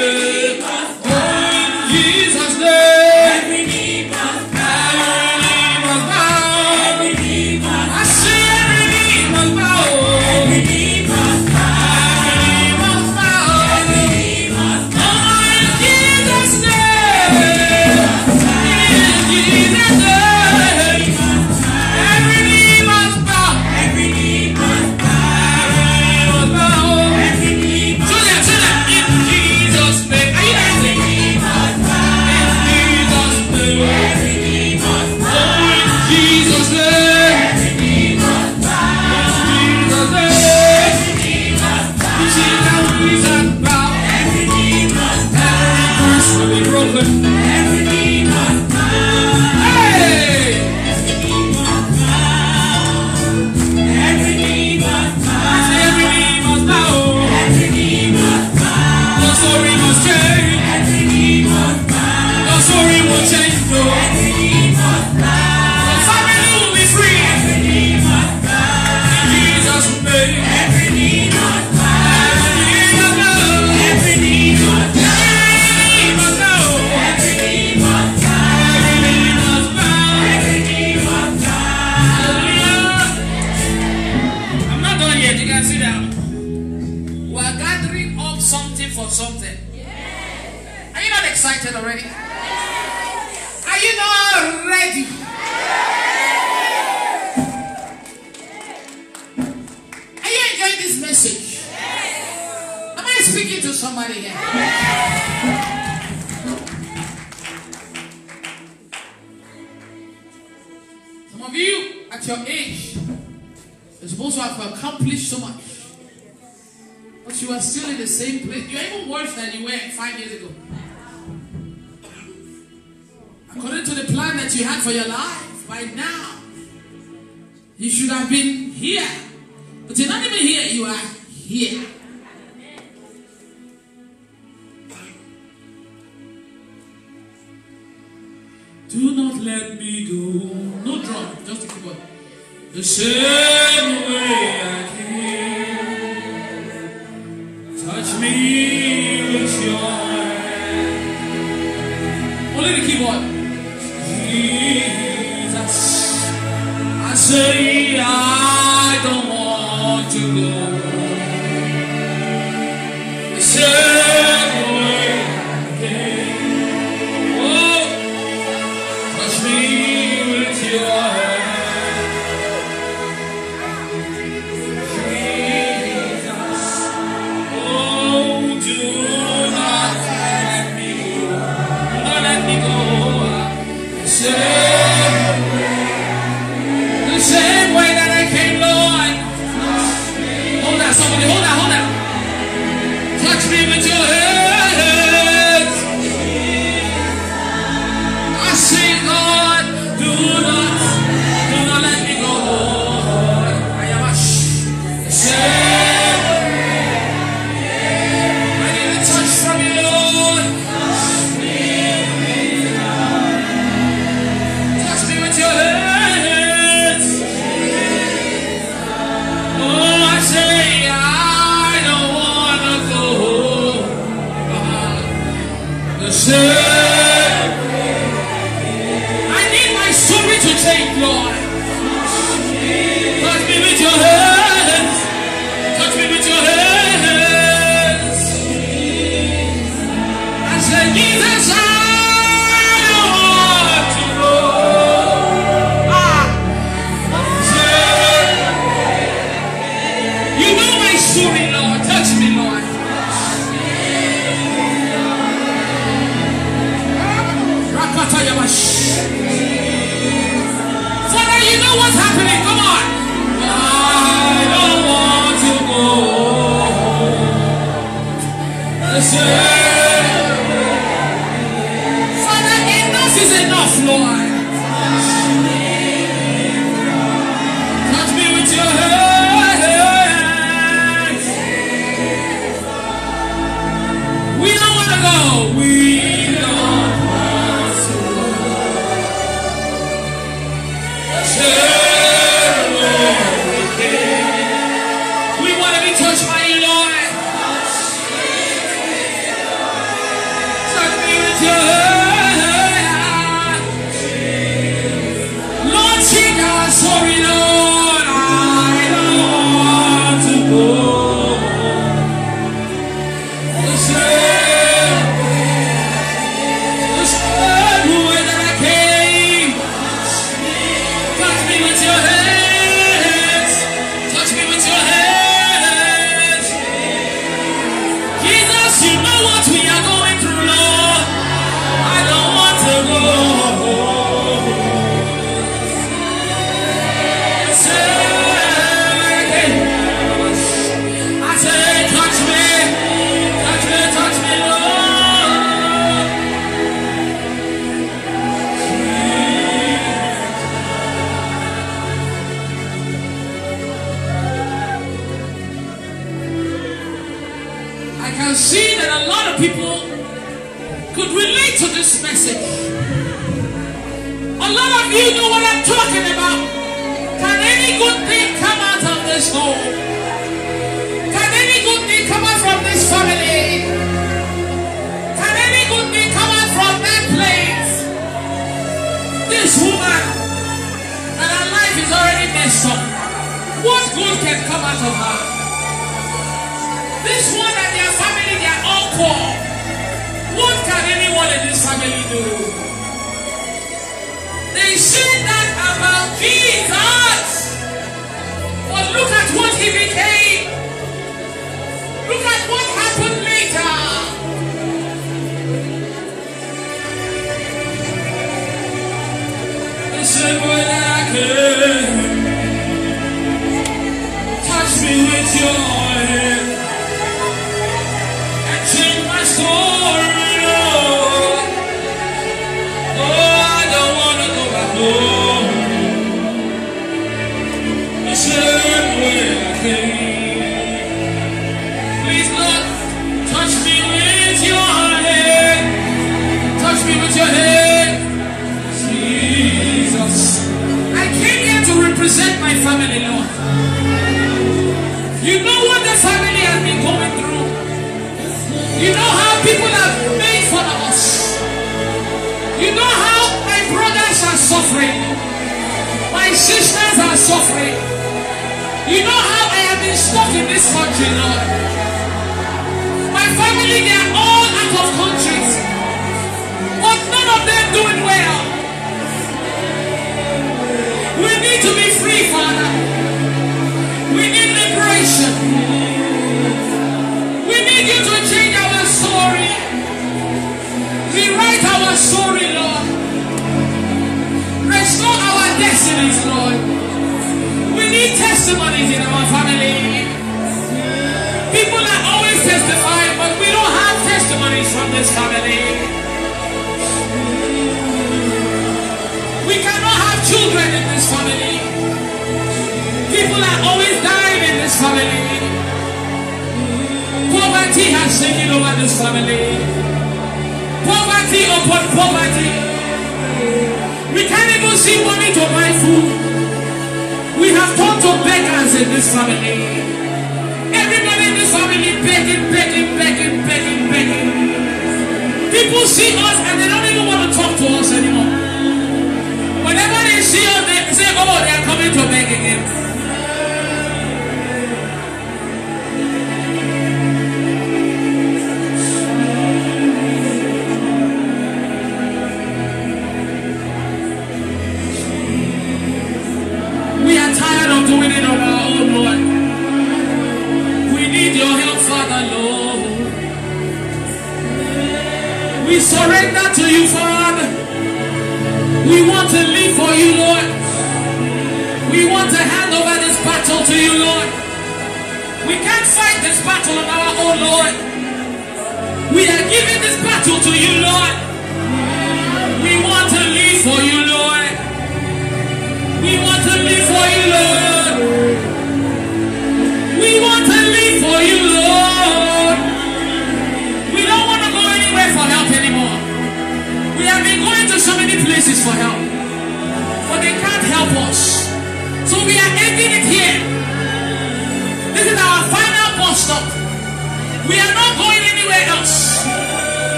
Some of you, at your age, you're supposed to have accomplished so much. But you are still in the same place. You're even worse than you were five years ago. According to the plan that you had for your life, by now, you should have been here. But you're not even here, you are here. the same way.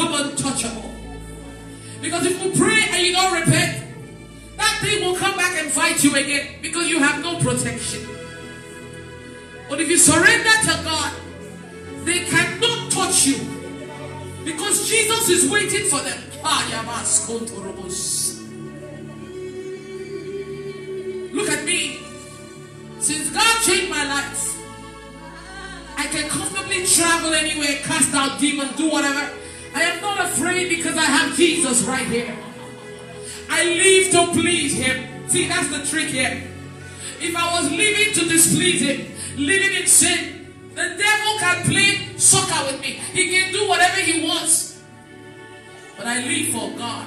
Become untouchable. Because if you pray and you don't repent, that thing will come back and fight you again because you have no protection. But if you surrender to God, they cannot touch you because Jesus is waiting for them. Ah, Look at me. Since God changed my life, I can comfortably travel anywhere, cast out demons, do whatever. I am not afraid because I have Jesus right here. I live to please Him. See, that's the trick here. If I was living to displease Him, living in sin, the devil can play soccer with me. He can do whatever he wants. But I live for God.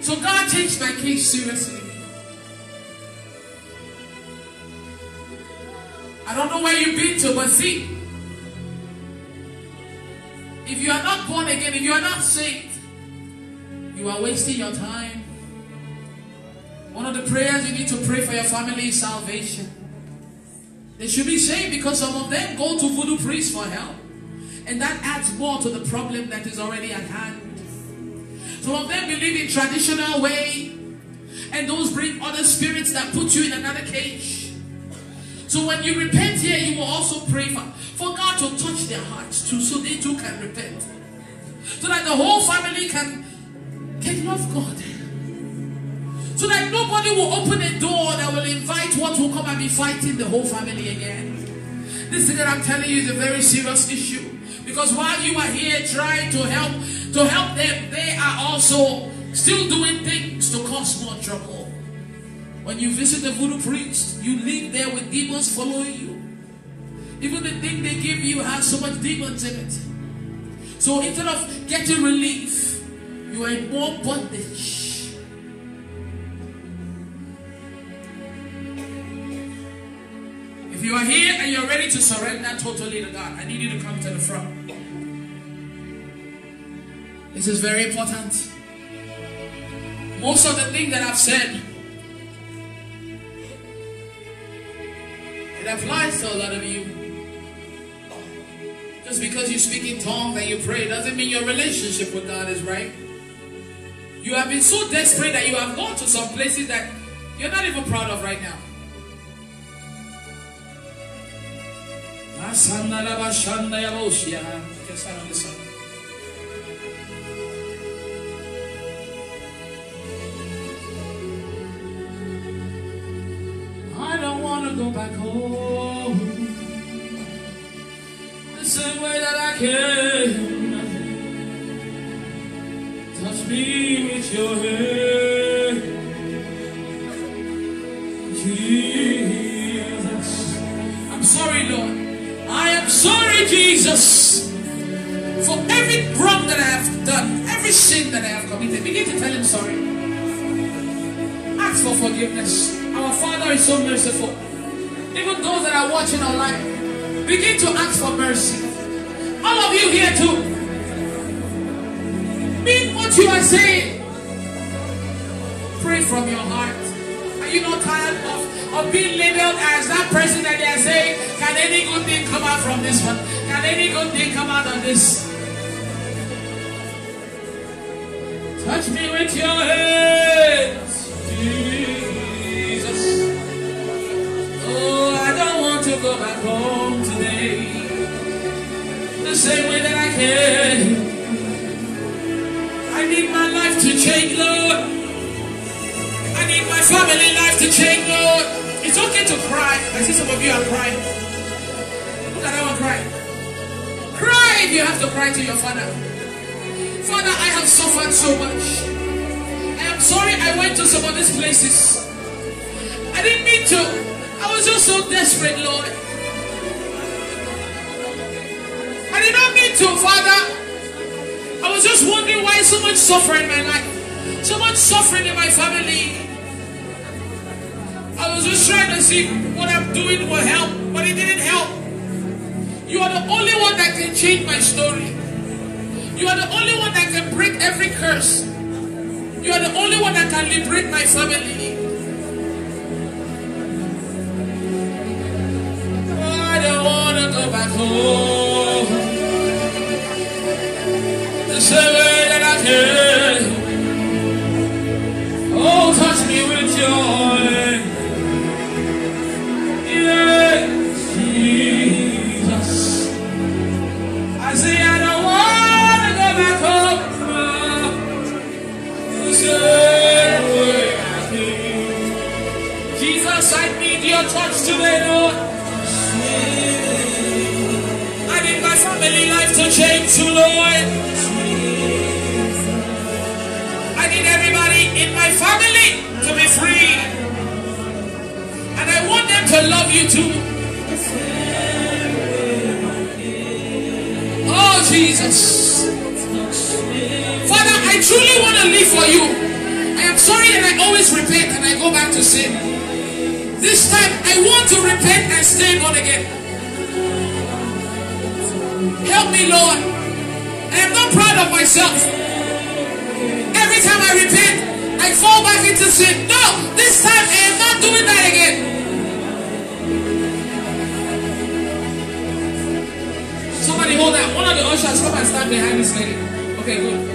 So God takes my case seriously. I don't know where you've been to, but see, if you are not born again, if you are not saved, you are wasting your time. One of the prayers you need to pray for your family is salvation. They should be saved because some of them go to voodoo priests for help. And that adds more to the problem that is already at hand. Some of them believe in traditional way. And those bring other spirits that put you in another cage. So when you repent here, you will also pray for, for God to touch their hearts too, so they too can repent. So that the whole family can, can love God. So that nobody will open a door that will invite what will come and be fighting the whole family again. This thing that I'm telling you is a very serious issue. Because while you are here trying to help to help them, they are also still doing things to cause more trouble. When you visit the voodoo priest, you live there with demons following you. Even the thing they give you has so much demons in it. So instead of getting relief, you are in more bondage. If you are here and you're ready to surrender totally to God, I need you to come to the front. This is very important. Most of the things that I've said, it applies to a lot of you. Just because you speak in tongues and you pray doesn't mean your relationship with God is right. You have been so desperate that you have gone to some places that you're not even proud of right now. I don't want to go back home same way that I came. Touch me with your hand, Jesus. I'm sorry, Lord. I am sorry, Jesus, for every wrong that I have done, every sin that I have committed. Begin to tell Him sorry. Ask for forgiveness. Our Father is so merciful. Even those that are watching online, begin to ask for mercy. All of you here too. Mean what you are saying. Pray from your heart. Are you not tired of, of being labeled as that person that they are saying, can any good thing come out from this one? Can any good thing come out of this? Touch me with your hands, Jesus. Oh, I don't want to go back home the same way that I can. I need my life to change, Lord. I need my family life to change, Lord. It's okay to cry. I see some of you are crying. Look at that one crying. Cry if you have to cry to your father. Father, I have suffered so much. I am sorry I went to some of these places. I didn't mean to. I was just so desperate, Lord. I did not mean to, Father. I was just wondering why so much suffering in my life, so much suffering in my family. I was just trying to see what I'm doing will help, but it didn't help. You are the only one that can change my story. You are the only one that can break every curse. You are the only one that can liberate my family. Oh, home. Selam. Live for you. I am sorry that I always repent and I go back to sin. This time, I want to repent and stay born again. Help me, Lord. I am not proud of myself. Every time I repent, I fall back into sin. No, this time I am not doing that again. Somebody hold that. One of the ushers come and stand behind this lady. Okay, good.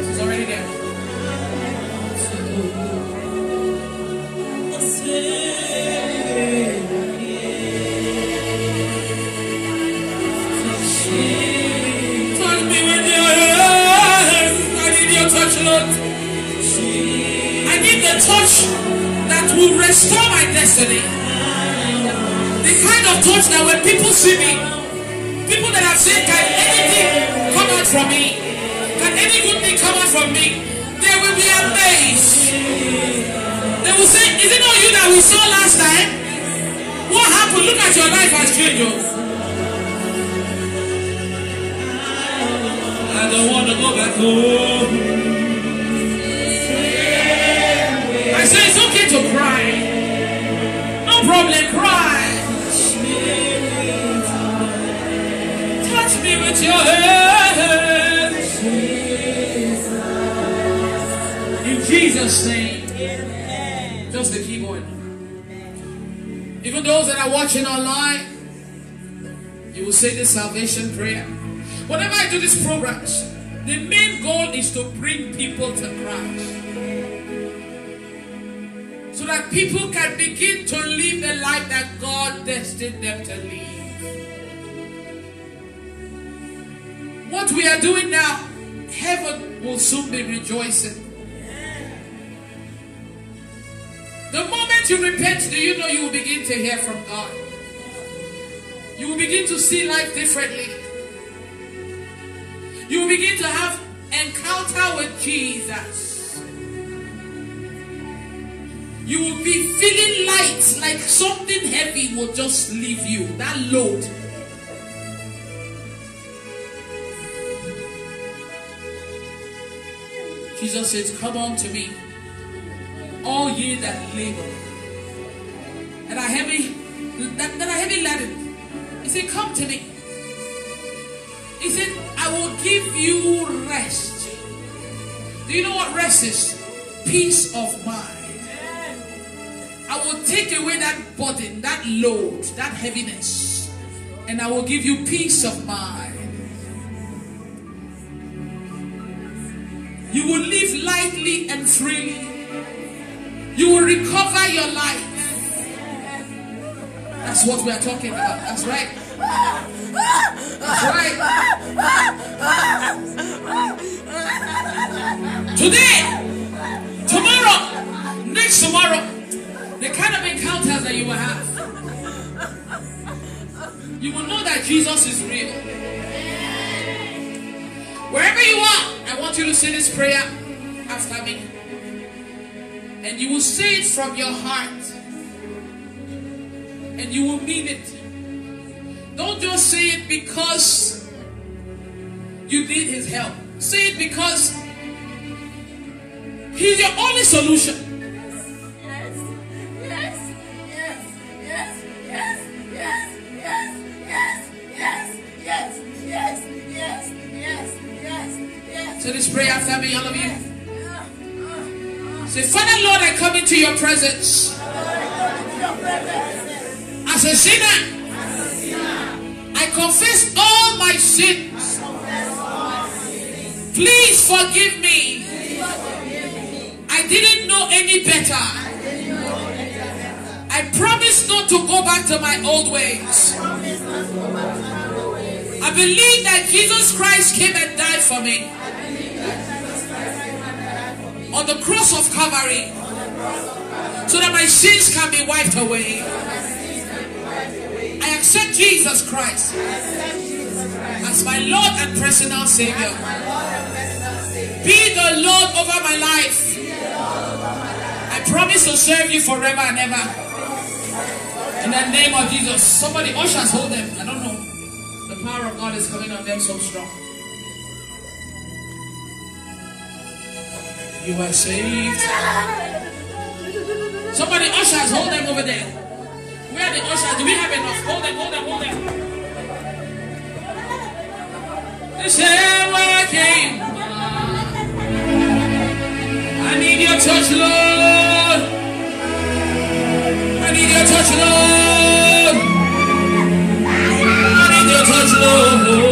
Lord. I need the touch that will restore my destiny. The kind of touch that when people see me, people that have said, Can anything come out from me? Can any good thing come out from me? They will be amazed. They will say, Is it not you that we saw last time? What happened? Look at your life has changed. oh." I don't want to go back home. In Jesus' name. Just the keyboard. Even those that are watching online, you will say this salvation prayer. Whenever I do these programs, the main goal is to bring people to Christ. So that people can begin to live the life that God destined them to live. What we are doing now, heaven will soon be rejoicing. The moment you repent, do you know you will begin to hear from God? You will begin to see life differently. You will begin to have encounter with Jesus. You will be feeling light, like something heavy will just leave you. That load. Jesus says, Come on to me, all ye that labor and are heavy, that, that are heavy laden. He said, Come to me. He said, I will give you rest. Do you know what rest is? Peace of mind. I will take away that burden, that load, that heaviness, and I will give you peace of mind. You will live lightly and freely. You will recover your life. That's what we are talking about. That's right. That's right. Today, tomorrow, next tomorrow, the kind of encounters that you will have, you will know that Jesus is real. Wherever you are, I want you to say this prayer after me. And you will say it from your heart. And you will mean it. Don't just say it because you need his help. Say it because he's your only solution. Yes, yes, yes, yes, yes, yes, yes, yes, yes, yes, yes, yes, yes, yes. Say this prayer after me, all of you. Say, Father Lord, I come into your presence. As a sinner, I confess all my sins. Please forgive me. I didn't know any better. I promise not to go back to my old ways. I believe that Jesus Christ came and died for me on the cross of Calvary so that my sins can be wiped away. I accept Jesus Christ as my Lord and personal Savior. Be the Lord over my life. I promise to serve you forever and ever. In the name of Jesus. Somebody, ushers, hold them. I don't know. The power of God is coming on them so strong. You are saved. Somebody, ushers, hold them over there. Where are the ushers? Do we have enough? Hold them, hold them, hold them. The same way I came. I need your touch, Lord. I need your touch, Lord. I need your touch, Lord.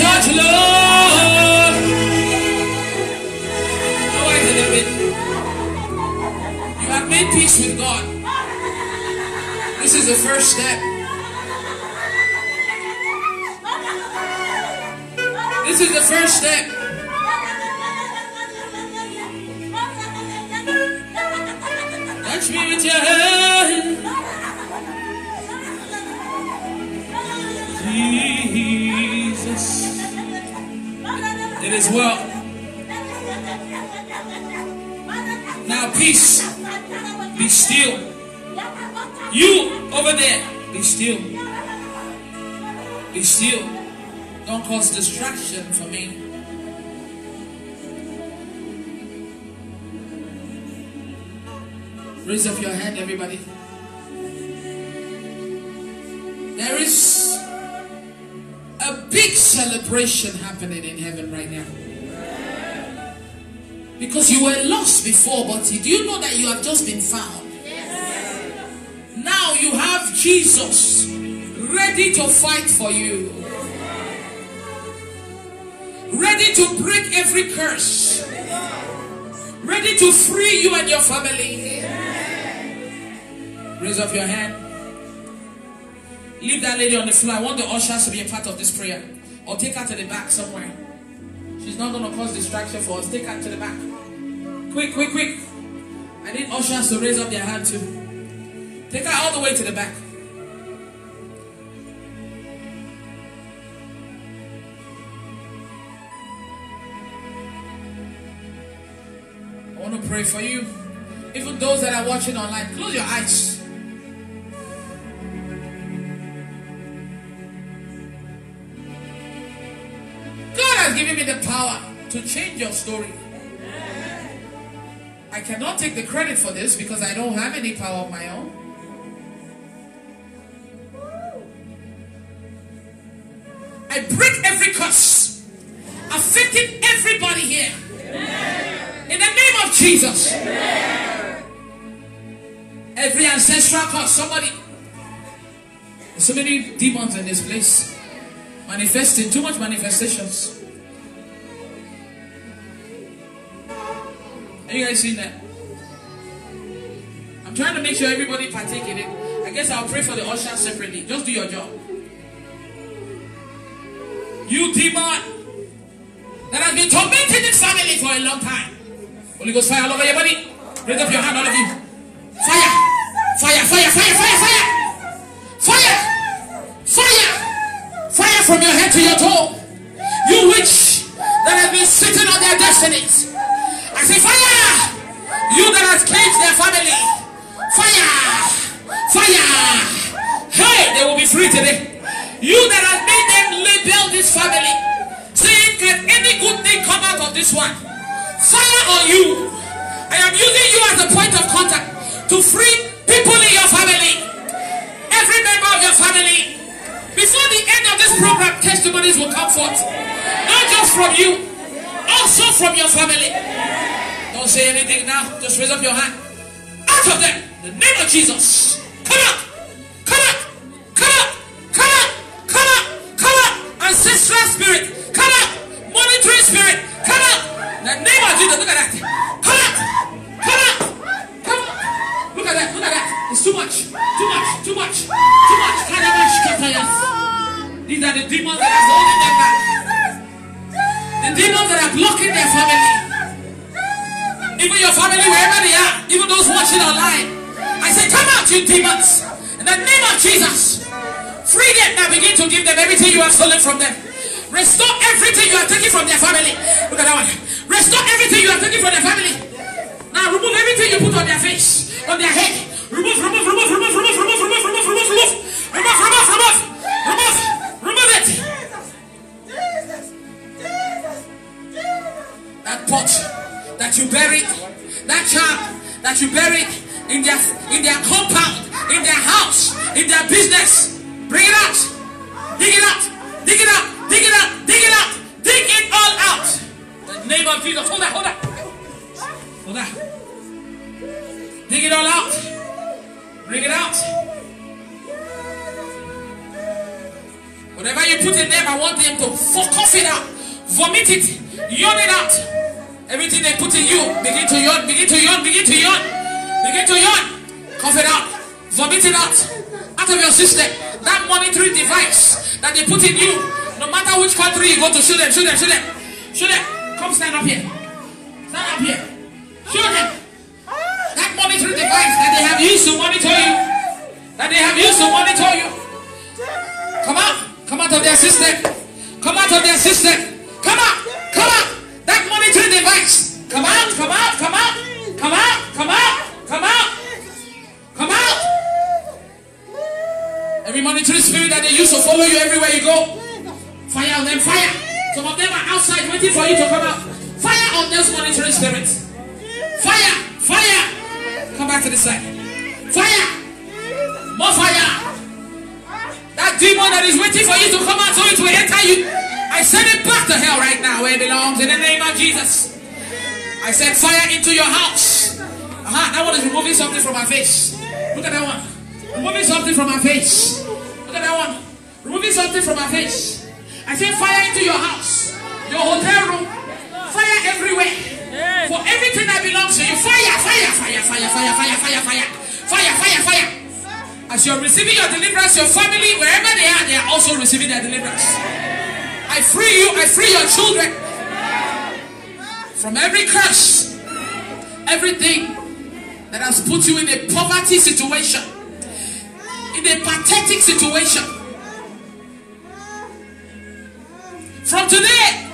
Touch, Lord. Oh, wait a little bit. You have made peace with God. This is the first step. This is the first step. Touch me with your hand. Is well. Now, peace. Be still. You over there, be still. Be still. Don't cause distraction for me. Raise up your hand, everybody. There is a big celebration happening in heaven right now. Because you were lost before, but do you know that you have just been found? Now you have Jesus ready to fight for you, ready to break every curse, ready to free you and your family. Raise up your hand. Leave that lady on the floor. I want the ushers to be a part of this prayer. Or take her to the back somewhere. She's not going to cause distraction for us. Take her to the back. Quick, quick, quick. I need ushers to raise up their hand too. Take her all the way to the back. I want to pray for you. Even those that are watching online, close your eyes. Given me the power to change your story. I cannot take the credit for this because I don't have any power of my own. I break every curse affecting everybody here. In the name of Jesus. Every ancestral curse, somebody. So many demons in this place. Manifesting, too much manifestations. Are you guys seeing that? I'm trying to make sure everybody partake in it. I guess I'll pray for the usher separately. Just do your job. You demon that has been tormenting this family for a long time. Holy Ghost fire all over your body. Raise up your hand, all of you. Fire! Fire, fire, fire, fire, fire! Fire! Fire! Fire from your head to your toe. You witch that has been sitting on their destinies. Say fire! You that has caged their family. Fire! Fire! Hey, they will be free today. You that has made them label this family. Saying, can any good thing come out of this one? Fire on you. I am using you as a point of contact to free people in your family. Every member of your family. Before the end of this program, testimonies will come forth. Not just from you, Also from your family. Don't say anything now. Just raise up your hand. Out of them. In the name of Jesus. Come out. Come out. Come out. Come out. Come out. Come out. Ancestral spirit. Come out. Monitoring spirit. Come out. The name of Jesus. Look at that. Come out. Come out. Come out. Look at that. Look at that. It's too much. Too much. Too much. Too much. These are the demons that are holding them back. The demons that are blocking their family. Even your family, wherever they are, even those watching online. I say, come out, you demons. In the name of Jesus. Free them now. Begin to give them everything you have stolen from them. Restore everything you have taken from their family. Look at that one. Restore everything you have taken from their family. Now remove everything you put on their face, on their head. Remove, remove, remove, remove, remove, remove, remove, remove, remove, remove, remove, remove, remove, remove, remove it. Jesus, Jesus, Jesus, That pot that you buried, that child that you buried in their in their compound, in their house, in their business. Bring it out. Dig it out. Dig it out. Dig it out. Dig it out. Dig it all out. In the name of Jesus. Hold that. Hold that. Hold that. Dig it all out. Bring it out. Whatever you put in them, I want them to focus it out. Vomit it. Yawn it out. Everything they put in you, begin to yawn, begin to yawn, begin to yawn. Begin to yawn. Cough it out. Vomit it out. Out of your system. That monitoring device that they put in you. No matter which country you go to, show them, show them, show them. Show them. Come stand up here. Stand up here. Show them. That monitoring device that they have used to monitor you. That they have used to monitor you. Come out. Come out of their system. Come out of their system. Come out. Come out. That monitoring device. Come out. Come out. Come out. Come out. Come out. Come out. Come out. Every monitoring spirit that they use to follow you everywhere you go. Fire on them. Fire. Some of them are outside waiting for you to come out. Fire on those monitoring spirits. Fire. Fire. Come back to the side. Fire. More fire. That demon that is waiting for you to come out so it will enter you. I send it back to hell right now where it belongs in the name of Jesus. I send fire into your house. Uh-huh, that one is removing something from my face. Look at that one. Removing something from my face. Look at that one. Removing something from my face. I send fire into your house, your hotel room, fire everywhere. For everything that belongs to you, fire, fire, fire, fire, fire, fire, fire, fire, fire, fire, fire. As you're receiving your deliverance, your family, wherever they are, they are also receiving their deliverance. I free you, I free your children from every curse, everything that has put you in a poverty situation, in a pathetic situation. From today,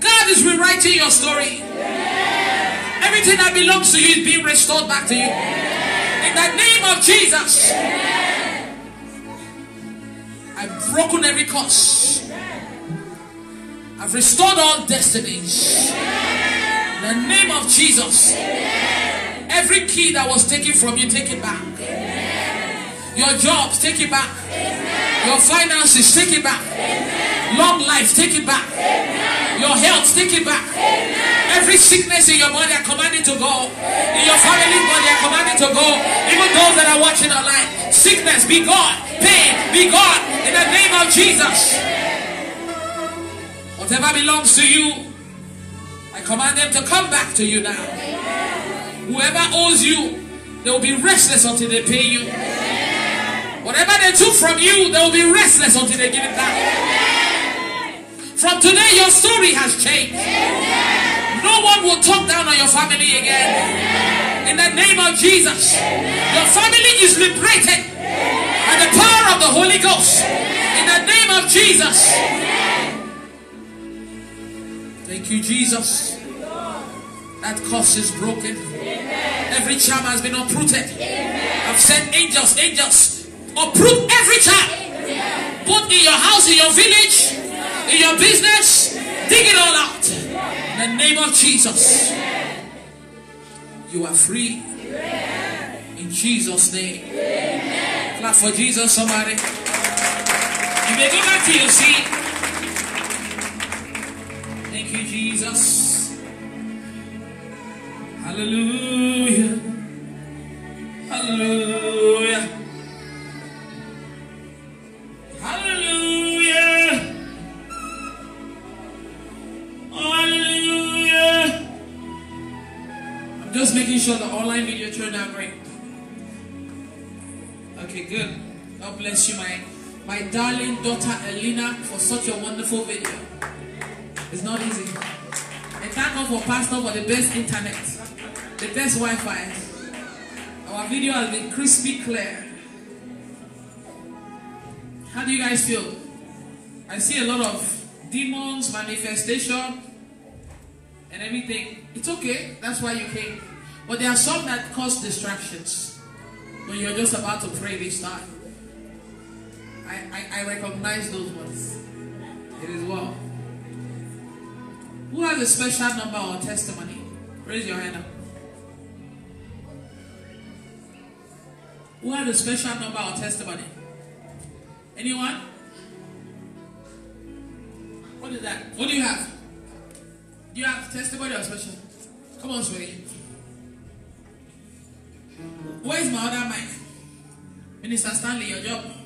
God is rewriting your story. Everything that belongs to you is being restored back to you. In the name of Jesus. I've broken every curse. I've restored all destinies. In the name of Jesus. Every key that was taken from you, take it back. Your jobs, take it back. Your finances, take it back. Long life, take it back. Your health, take it back. Every sickness in your body, I command it to go. In your family body, I command it to go. Even those that are watching online, sickness, be gone. Pain, be gone. In the name of Jesus. Whatever belongs to you, I command them to come back to you now. Whoever owes you, they will be restless until they pay you. Whatever they took from you, they will be restless until they give it back. From today, your story has changed. No one will talk down on your family again. In the name of Jesus, your family is liberated by the power of the Holy Ghost. In the name of Jesus. Thank you, Jesus. That curse is broken. Every charm has been uprooted. I've sent angels, angels, uproot every charm. Both in your house, in your village, in your business. Dig it all out. In the name of Jesus. You are free. In Jesus' name. Clap for Jesus, somebody. You may go back to your seat. Jesus. Hallelujah. Hallelujah. Hallelujah. Hallelujah. I'm just making sure the online video turned out great. Okay, good. God bless you, my my darling daughter Elena, for such a wonderful video. It's not easy. And thank God for Pastor for the best internet, the best Wi-Fi. Our video has been crispy clear. How do you guys feel? I see a lot of demons, manifestation, and everything. It's okay. That's why you came. But there are some that cause distractions when you're just about to pray this time. I, I, I recognize those ones. It is well. Who has a special number or testimony? Raise your hand up. Who has a special number or testimony? Anyone? What is that? What do you have? Do you have testimony or special? Come on, sweetie. Where is my other mic? Minister Stanley, your job.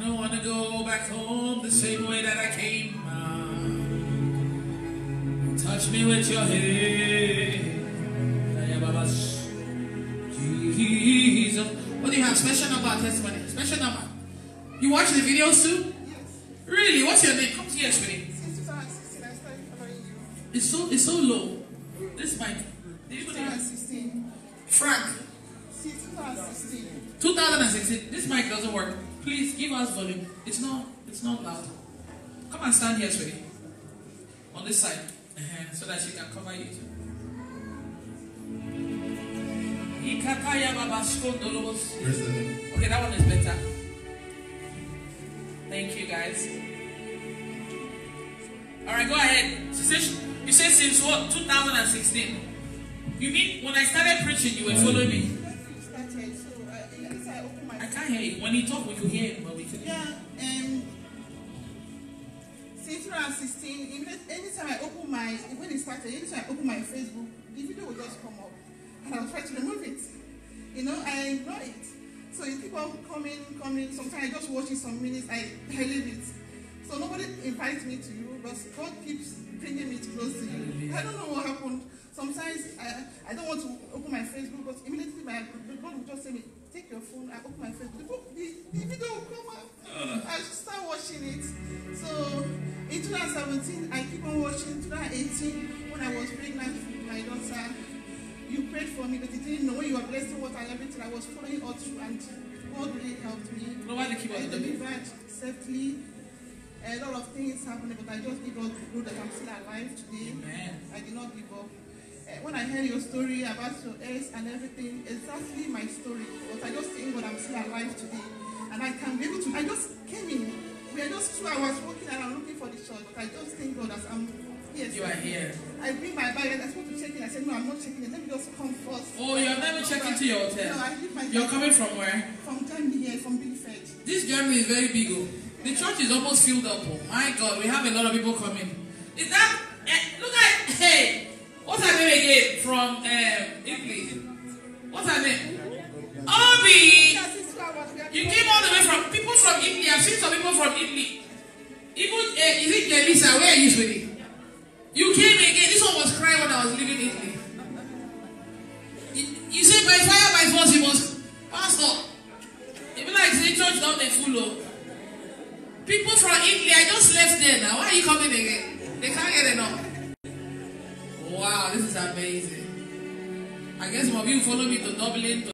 Don't want to go back home the same way that I came. Uh, touch me with your hand. Jesus. What do you have? Special number testimony? Special number. You watch the videos too? Really? What's your name? Come here, sweetie. Since 2016, I started following you. It's so it's so low. This mic. Did you put it on? 2016. Frank. Since 2016. 2016. This mic doesn't work. Please give us volume. It's not. It's not loud. Come and stand here, sweetie. On this side, uh-huh, so that she can cover you. too. Okay, that one is better. Thank you, guys. All right, go ahead. She said, you said since what? 2016. You mean when I started preaching, you were following me? Can't hear you. When he talk, we could hear him, but we couldn't. Yeah, um, since 2016, even anytime I open my, when it started, anytime I open my Facebook, the video will just come up. And I'll try to remove it. You know, I ignore it. So you keep on coming, coming. Sometimes I just watch it some minutes, I, I leave it. So nobody invites me to you, but God keeps bringing me close to you. I don't know what happened. Sometimes I, I don't want to open my Facebook, but immediately my God will just say me, take your phone, I open my Facebook, the, book- the, the video will come up. I start watching it. So in 2017, I keep on watching. 2018, when I was pregnant with my daughter, you prayed for me, but you didn't know when you were blessing what and everything. I was following all through, and God really helped me. No, why the keyboard I delivered safely. A lot of things happened, but I just God the glory that I'm still alive today. Amen. I did not give up. Eh, when I heard your story about your ex and everything, exactly my story. But I just thank God I'm still alive today. And I can be able to, I just came in. We are just two hours walking around looking for the church, but I just thank God as I'm here. You are here. I bring my bag and I supposed to check in. I said, no, I'm not checking in. Let me just come first. Oh, you have never checked into your No, hotel. I leave my You're coming from where? from time here, from Big Fed. This Germany is very big. Oh. The church is almost filled up. Oh. My God, we have a lot of people coming. Is that? Eh, look at hey, what's her name again from um, Italy? What's her name? Obi. You came all the way from people from Italy. I've seen some people from Italy. Even uh, is it Jelisa? Where are you, sweetie? You came again. This one was crying when I was leaving Italy. You, you said by fire, by force, he was pastor. Even like say church down there full of people from Italy. I just left there now. Why are you coming again? They can't get enough. Wow, this is amazing. I guess some of you follow me to Dublin. To